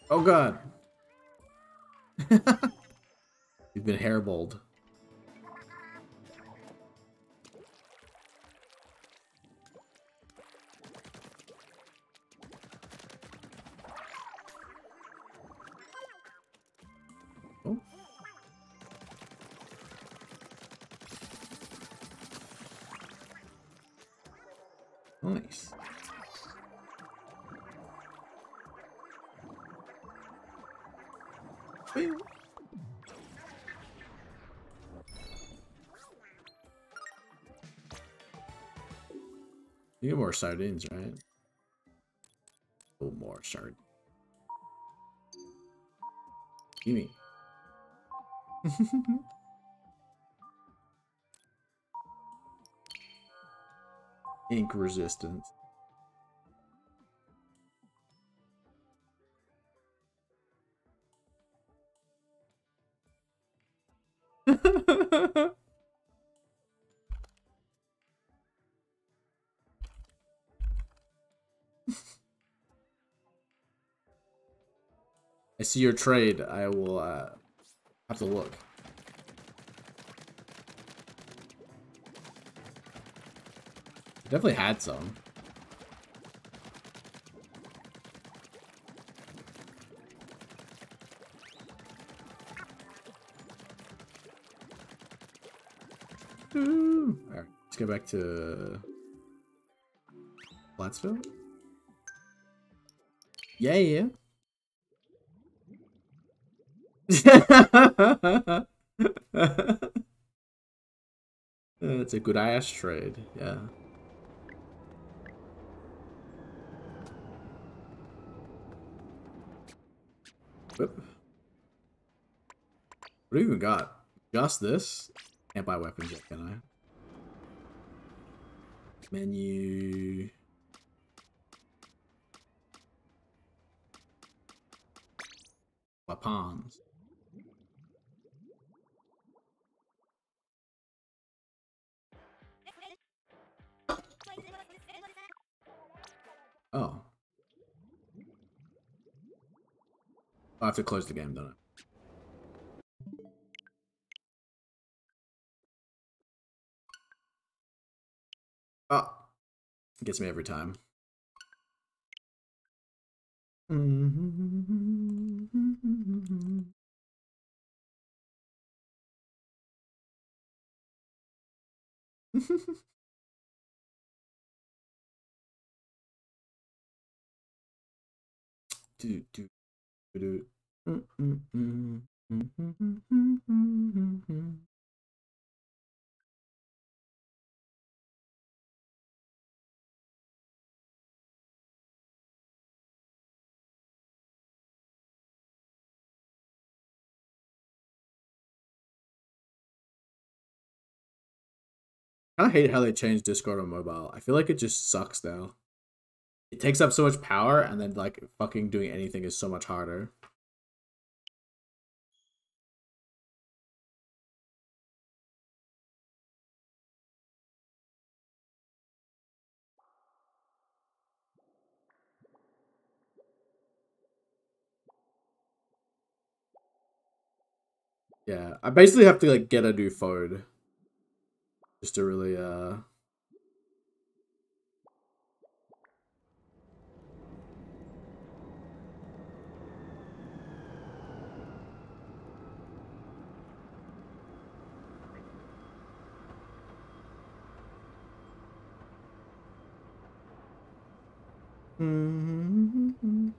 Oh god. *laughs* You've been hairballed. More sardines, right? Oh, more sard. Gimme. *laughs* Ink resistance. See your trade. I will uh, have to look. Definitely had some. Alright, let's go back to Splatsville. Yeah, yeah. *laughs* That's a good ass trade, yeah. Whoop. What do you even got? Just this? Can't buy weapons yet, can I? Menu. Weapons. Oh. I have to close the game, don't I? Oh. Gets me every time. *laughs* do do do. I hate how they changed Discord on mobile. I feel like it just sucks now. It takes up so much power, and then like fucking doing anything is so much harder. Yeah, I basically have to like get a new phone just to really uh Mm-hmm.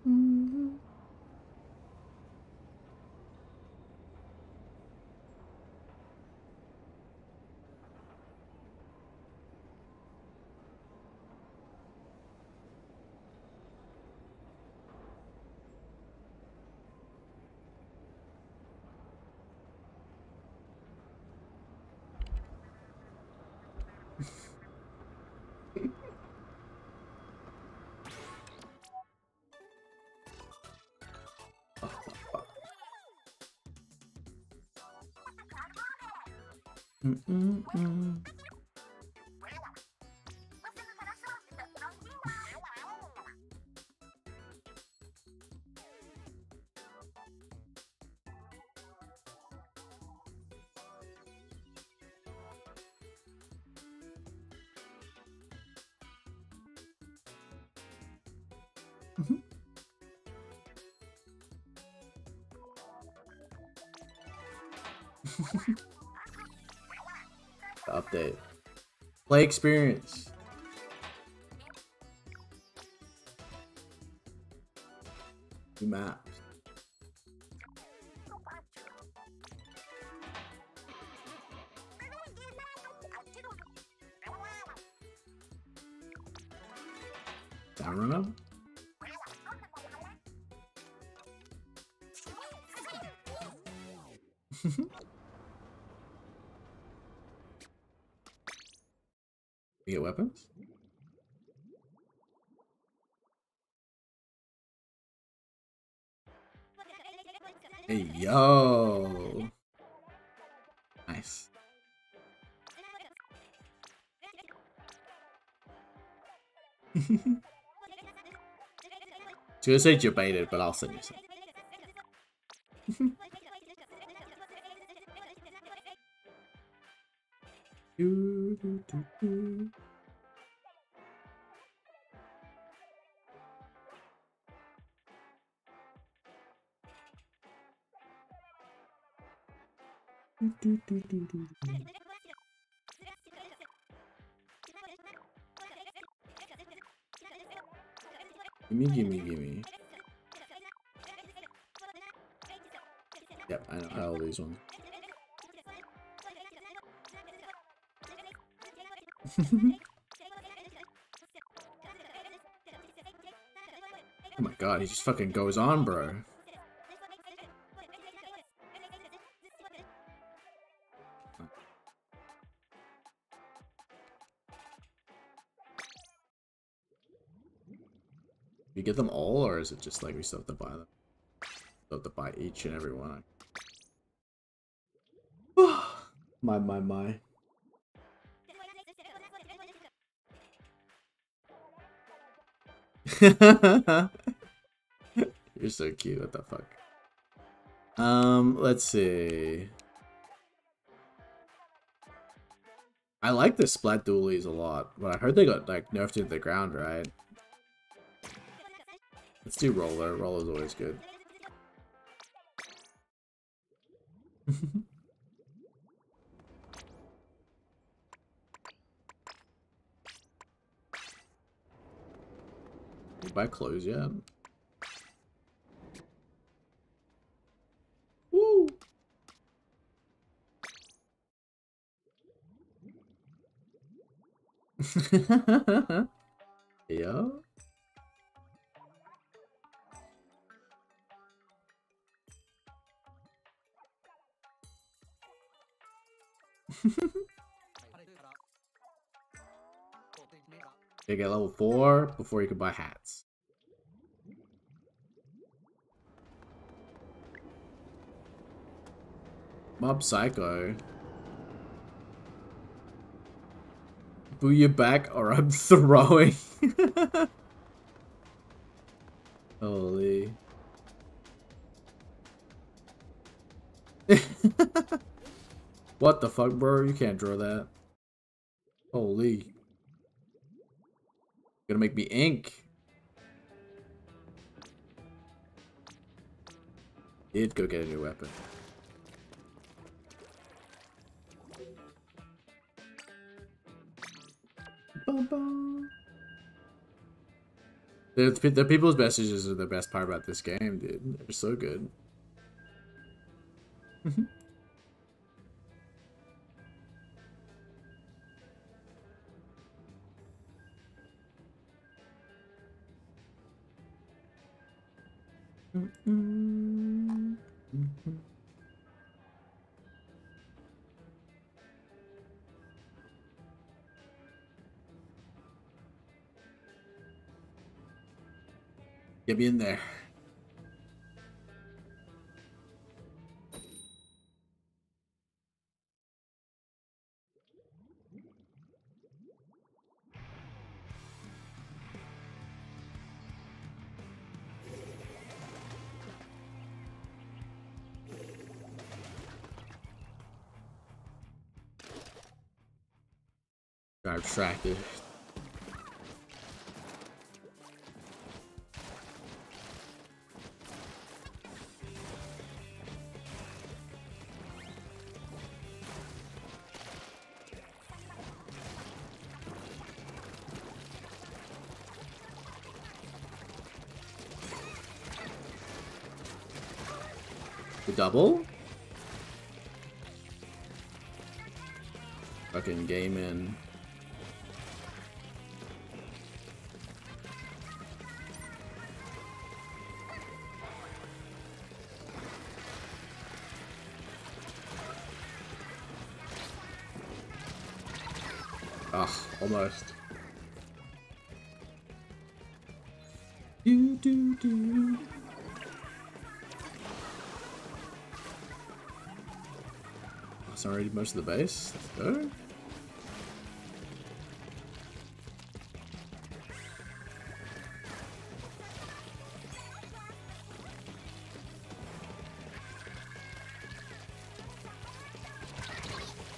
うんうん Update. Play experience. Weapons? Hey, yo. Nice. *laughs* I was gonna say debated, but I'll send you some. *laughs* Do, do, do, Gimme, gimme, gimme. Yep, I know all these ones. *laughs* oh my god, he just fucking goes on, bro. You get them all, or is it just like we still have to buy them? Still have to buy each and every one. *sighs* my, my, my. *laughs* You're so cute. What the fuck? Um, let's see. I like the splat dualies a lot, but I heard they got like nerfed into the ground, right? Let's do roller. Roller's always good. *laughs* buy clothes yet? Woo! *laughs* yeah. *laughs* You get level 4 before you can buy hats. Mob Psycho. Boo you back or I'm *laughs* throwing. *laughs* Holy. What the fuck, bro? You can't draw that. Holy. You're Gonna make me ink. Did go get a new weapon. The, the people's messages are the best part about this game, dude. They're so good. Get me in there. Got distracted. The double? Fucking game in. Almost. Do do do. Oh, That's already most of the base. Let's go.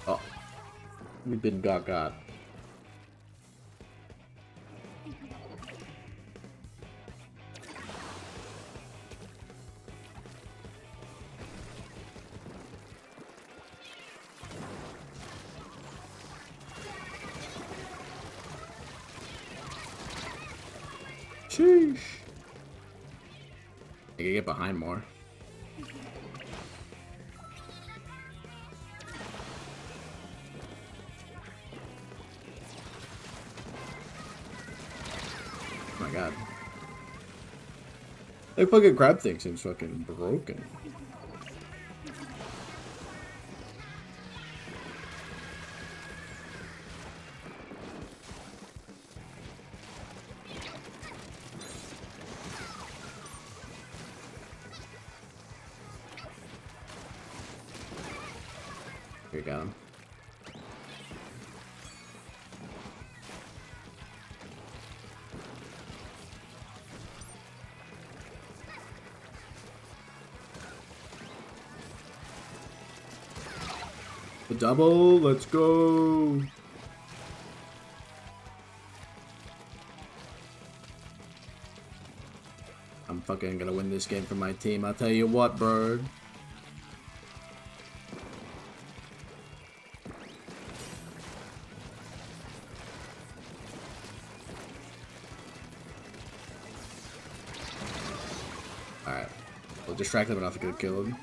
Oh, we've been got got. That fucking crab thing seems fucking broken. Double, let's go. I'm fucking gonna win this game for my team. I'll tell you what, bro. Alright. We'll distract them enough to get a kill him.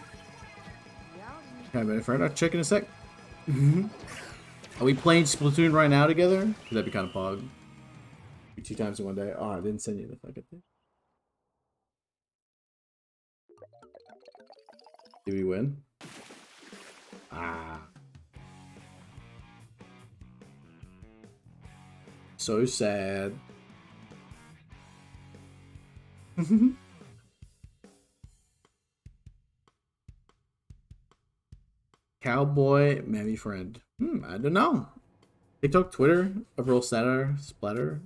Okay, ready for it? check in a sec. Are we playing Splatoon right now together? That'd be kind of pog. Two times in one day. Oh, I didn't send you the fucking thing. Did we win? Ah. So sad. *laughs* Cowboy Mammy Friend. Hmm, I don't know. TikTok, Twitter, overall splatter, splatter.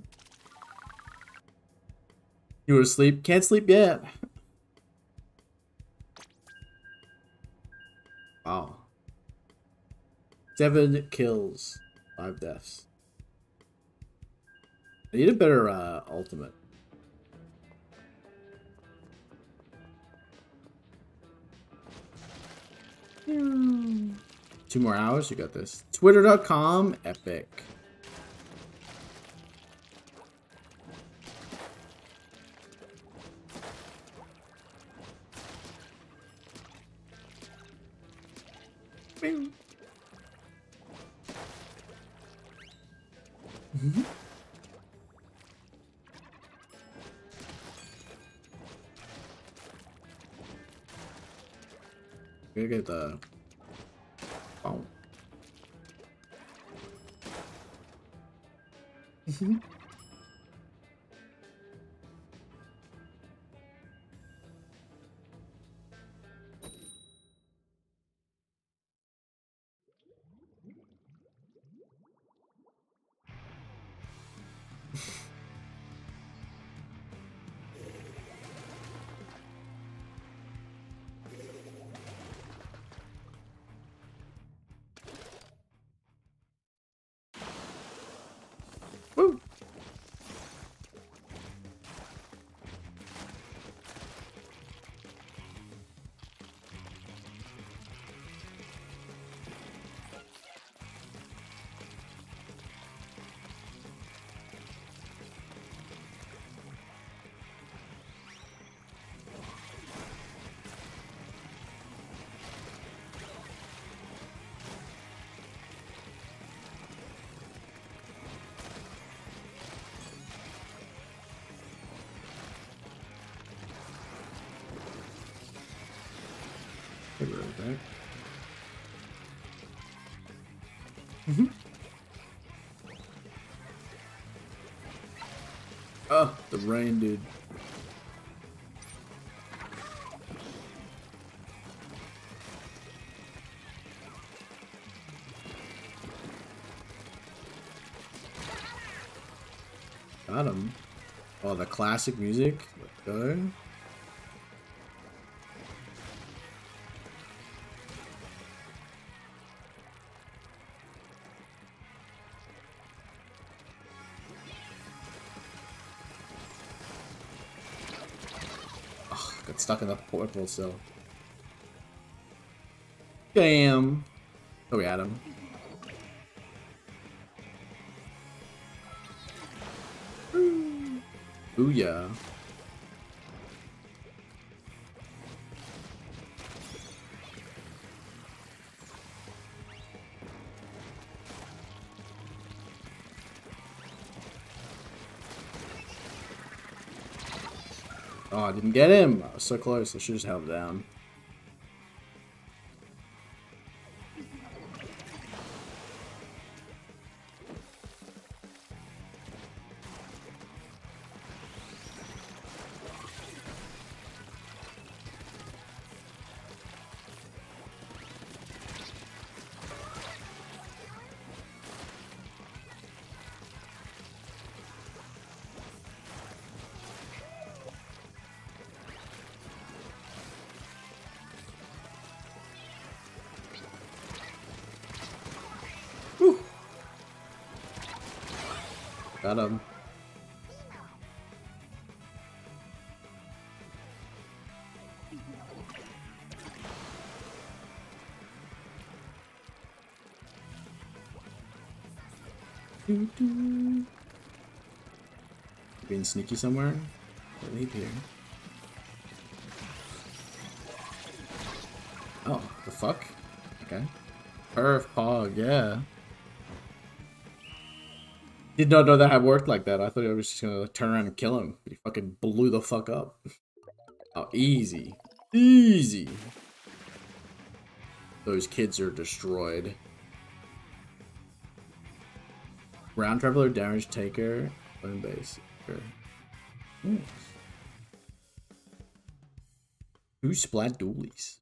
You were asleep? Can't sleep yet. Wow. Seven kills, five deaths. I need a better uh, ultimate. Two more hours, you got this. Twitter.com, epic. Bing. *laughs* Mhm. Gonna get the I'll be right back. Mhm. Oh, the rain, dude. Got him. Oh, the classic music. Let's stuck in the portal so. Damn. Oh, we had him. Ooh. Booyah. Didn't get him. I was so close. I should just held down. Being sneaky somewhere? Leave here. Oh, the fuck? Okay. Perf Pog, yeah. Did not know that had worked like that. I thought I was just gonna turn around and kill him. But he fucking blew the fuck up. Oh, easy. Easy. Those kids are destroyed. Ground Traveler, Damage Taker, Bone Base. Two Splat Dualies.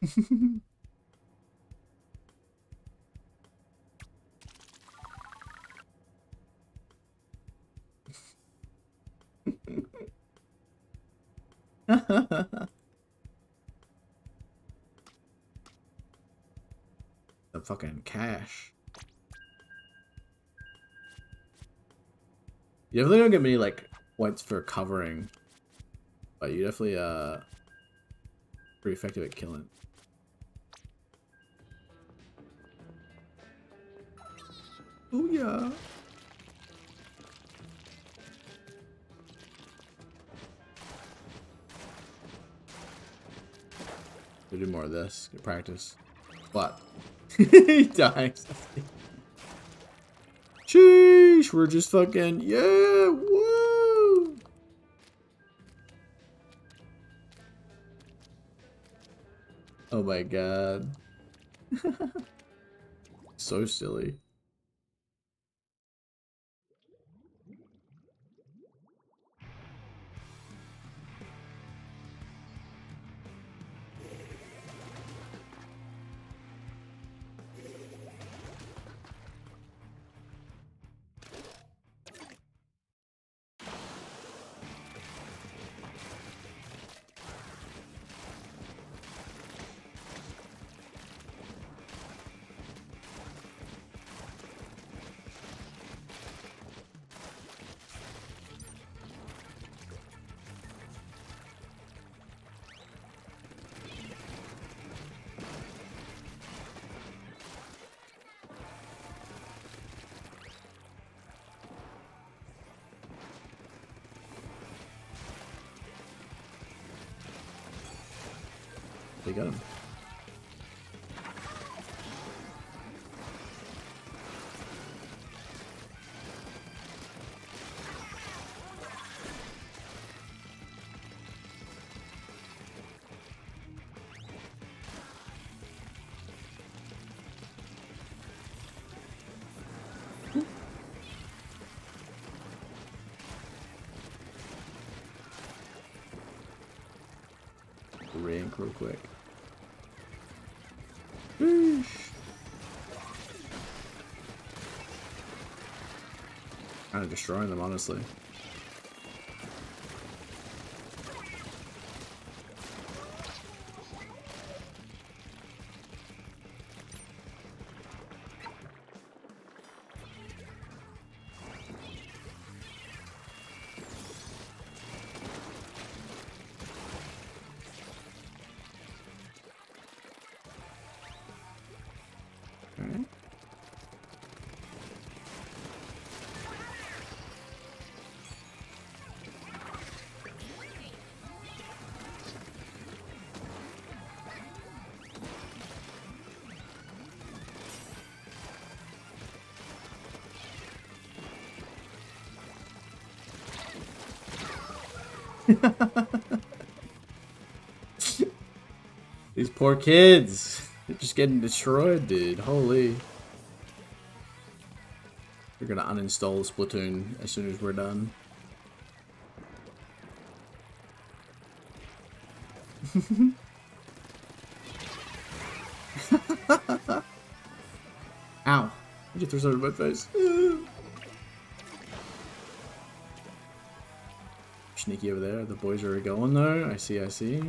*laughs* fucking cash. You definitely don't get many like points for covering, but you definitely uh pretty effective at killing. Oh yeah. We do more of this. Good practice. What? *laughs* he dies. Sheesh, we're just fucking yeah, woo! Oh my god. *laughs* so silly. Destroying them, honestly. *laughs* These poor kids. They're just getting destroyed, dude. Holy. We're gonna uninstall Splatoon as soon as we're done. *laughs* Ow. You just threw something in my face. Sneaky over there. The boys are going though. I see, I see.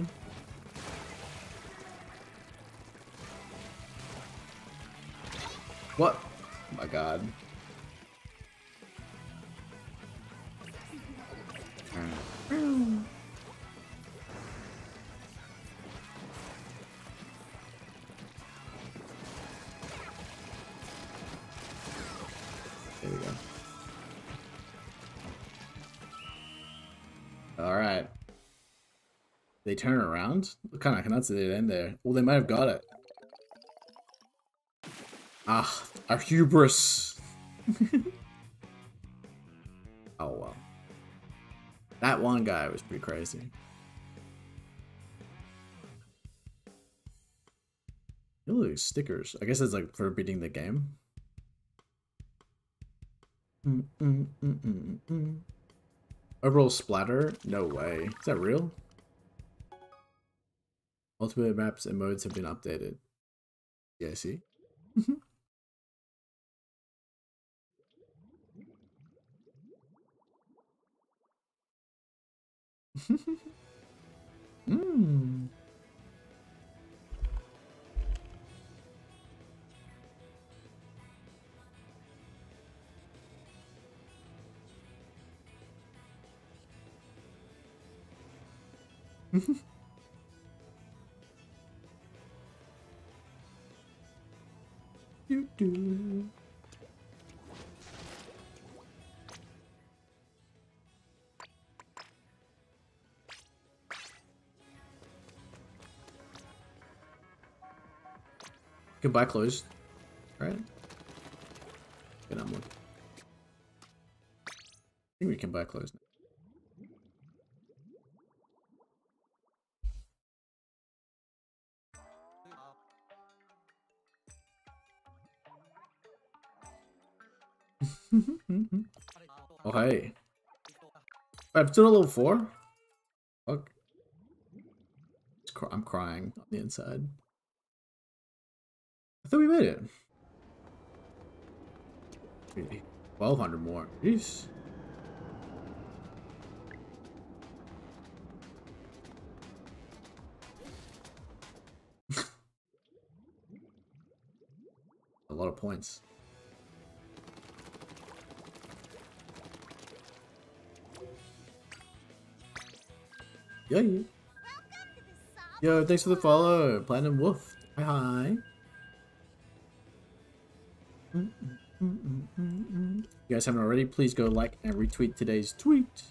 They turn around? Kind of cannot see it end there. Well, they might have got it. Ah, our hubris. *laughs* oh well. That one guy was pretty crazy. Ooh, stickers. I guess it's like for beating the game. Mm, mm, mm, mm, mm. Overall splatter? No way. Is that real? Multiple maps and modes have been updated. Yeah, see? mm. *laughs* *laughs* do do. Buy clothes, right? Good, I'm looking. I think we can buy clothes now. Oh hey. I'm still at level 4? Fuck. Cry I'm crying on the inside. I thought we made it. 1200 more. Jeez. *laughs* A lot of points. Yeah. Yo, thanks for the follow, Platinum Wolf. Hi, hi. You guys haven't already, please go like and retweet today's tweet.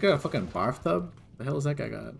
Got a fucking bathtub? The hell is that guy got?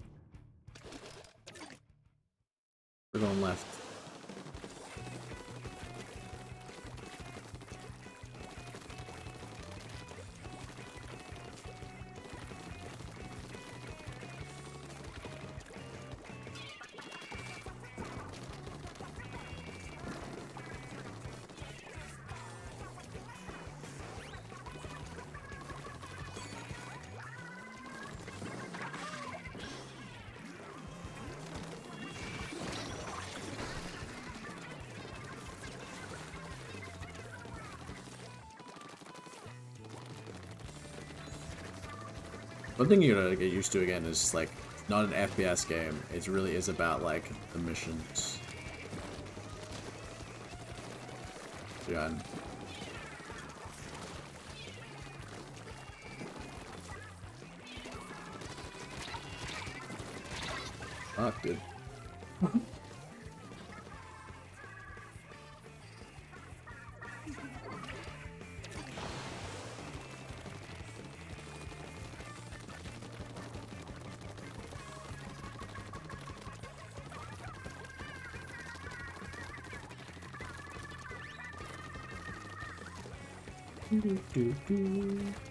One thing you gotta get used to again is like not an FPS game. It really is about like the missions. God. Fuck, dude. Do, do, do. Where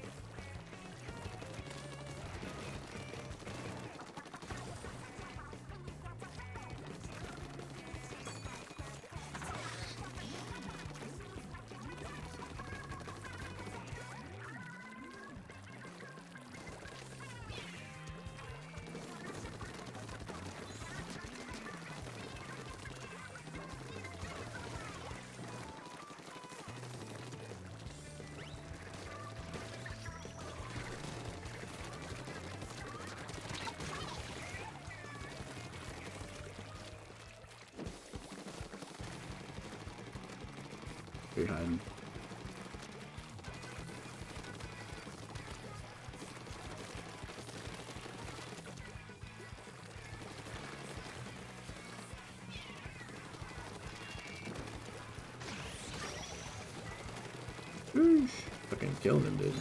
Fucking killed him, dude.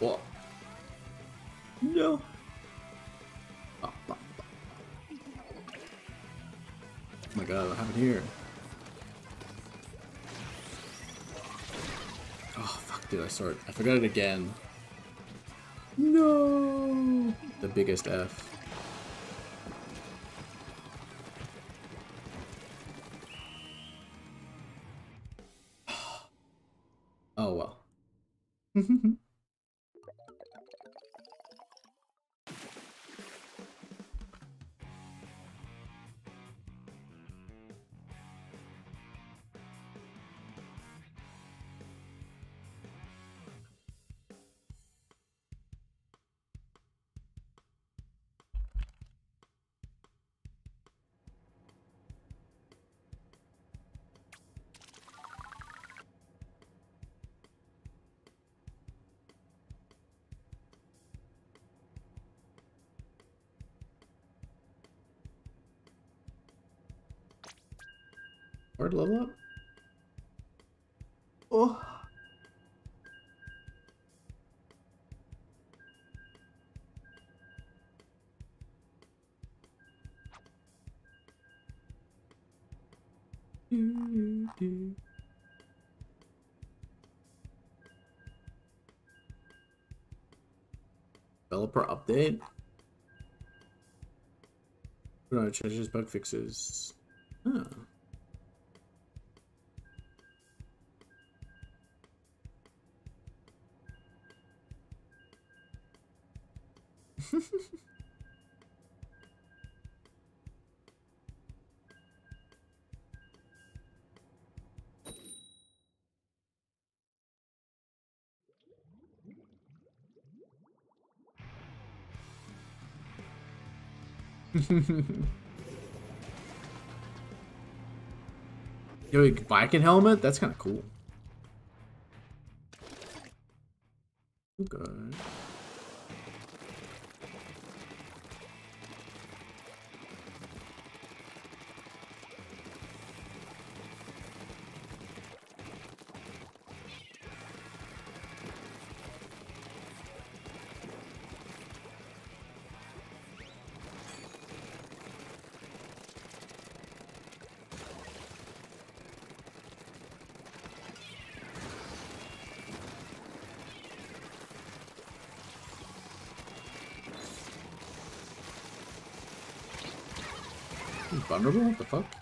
What? No. Oh, oh my god, what happened here? I. I forgot it again. No. The biggest F. Developer update? No, changes, bug fixes. *laughs* Yo, Viking helmet? That's kind of cool. Okay. Vulnerable? What the fuck?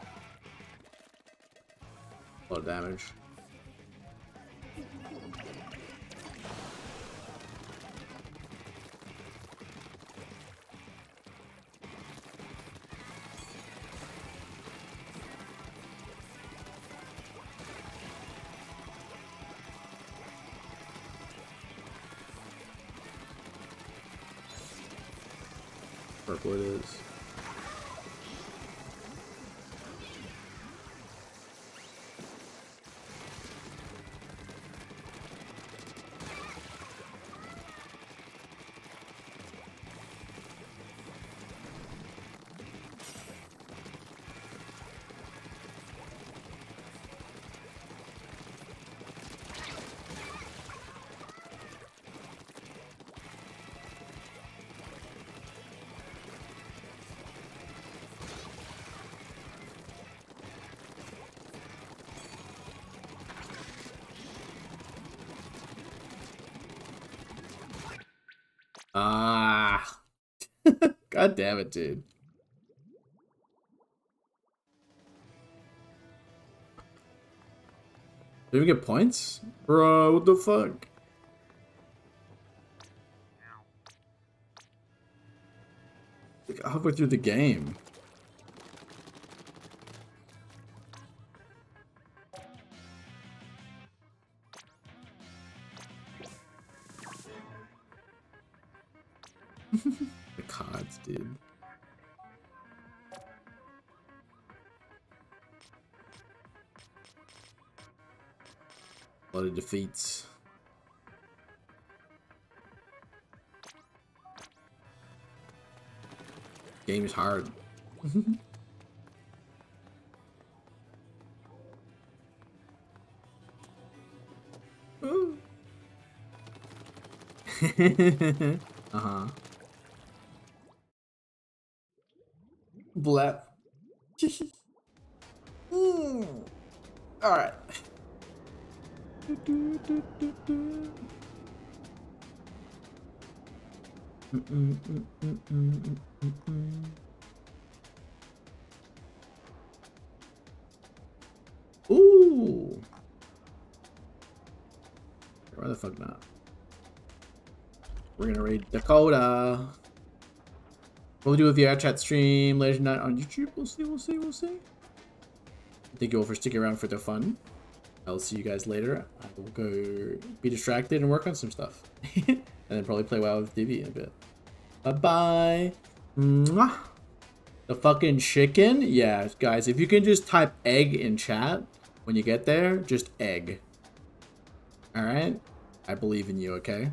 God damn it, dude. Did we get points? Bro, what the fuck? Like, halfway through the game. Lot. Game is hard. *laughs* uh-huh. Blep. Ooh. Why the fuck not? We're gonna raid Dakota. We'll do with the chat stream later tonight on YouTube. We'll see, we'll see, we'll see. Thank you all for sticking around for the fun. I'll see you guys later. I will go be distracted and work on some stuff. *laughs* and then probably play WoW with DB in a bit. Bye-bye. Mwah. The fucking chicken? Yeah, guys, if you can just type egg in chat when you get there, just egg. Alright? I believe in you, okay?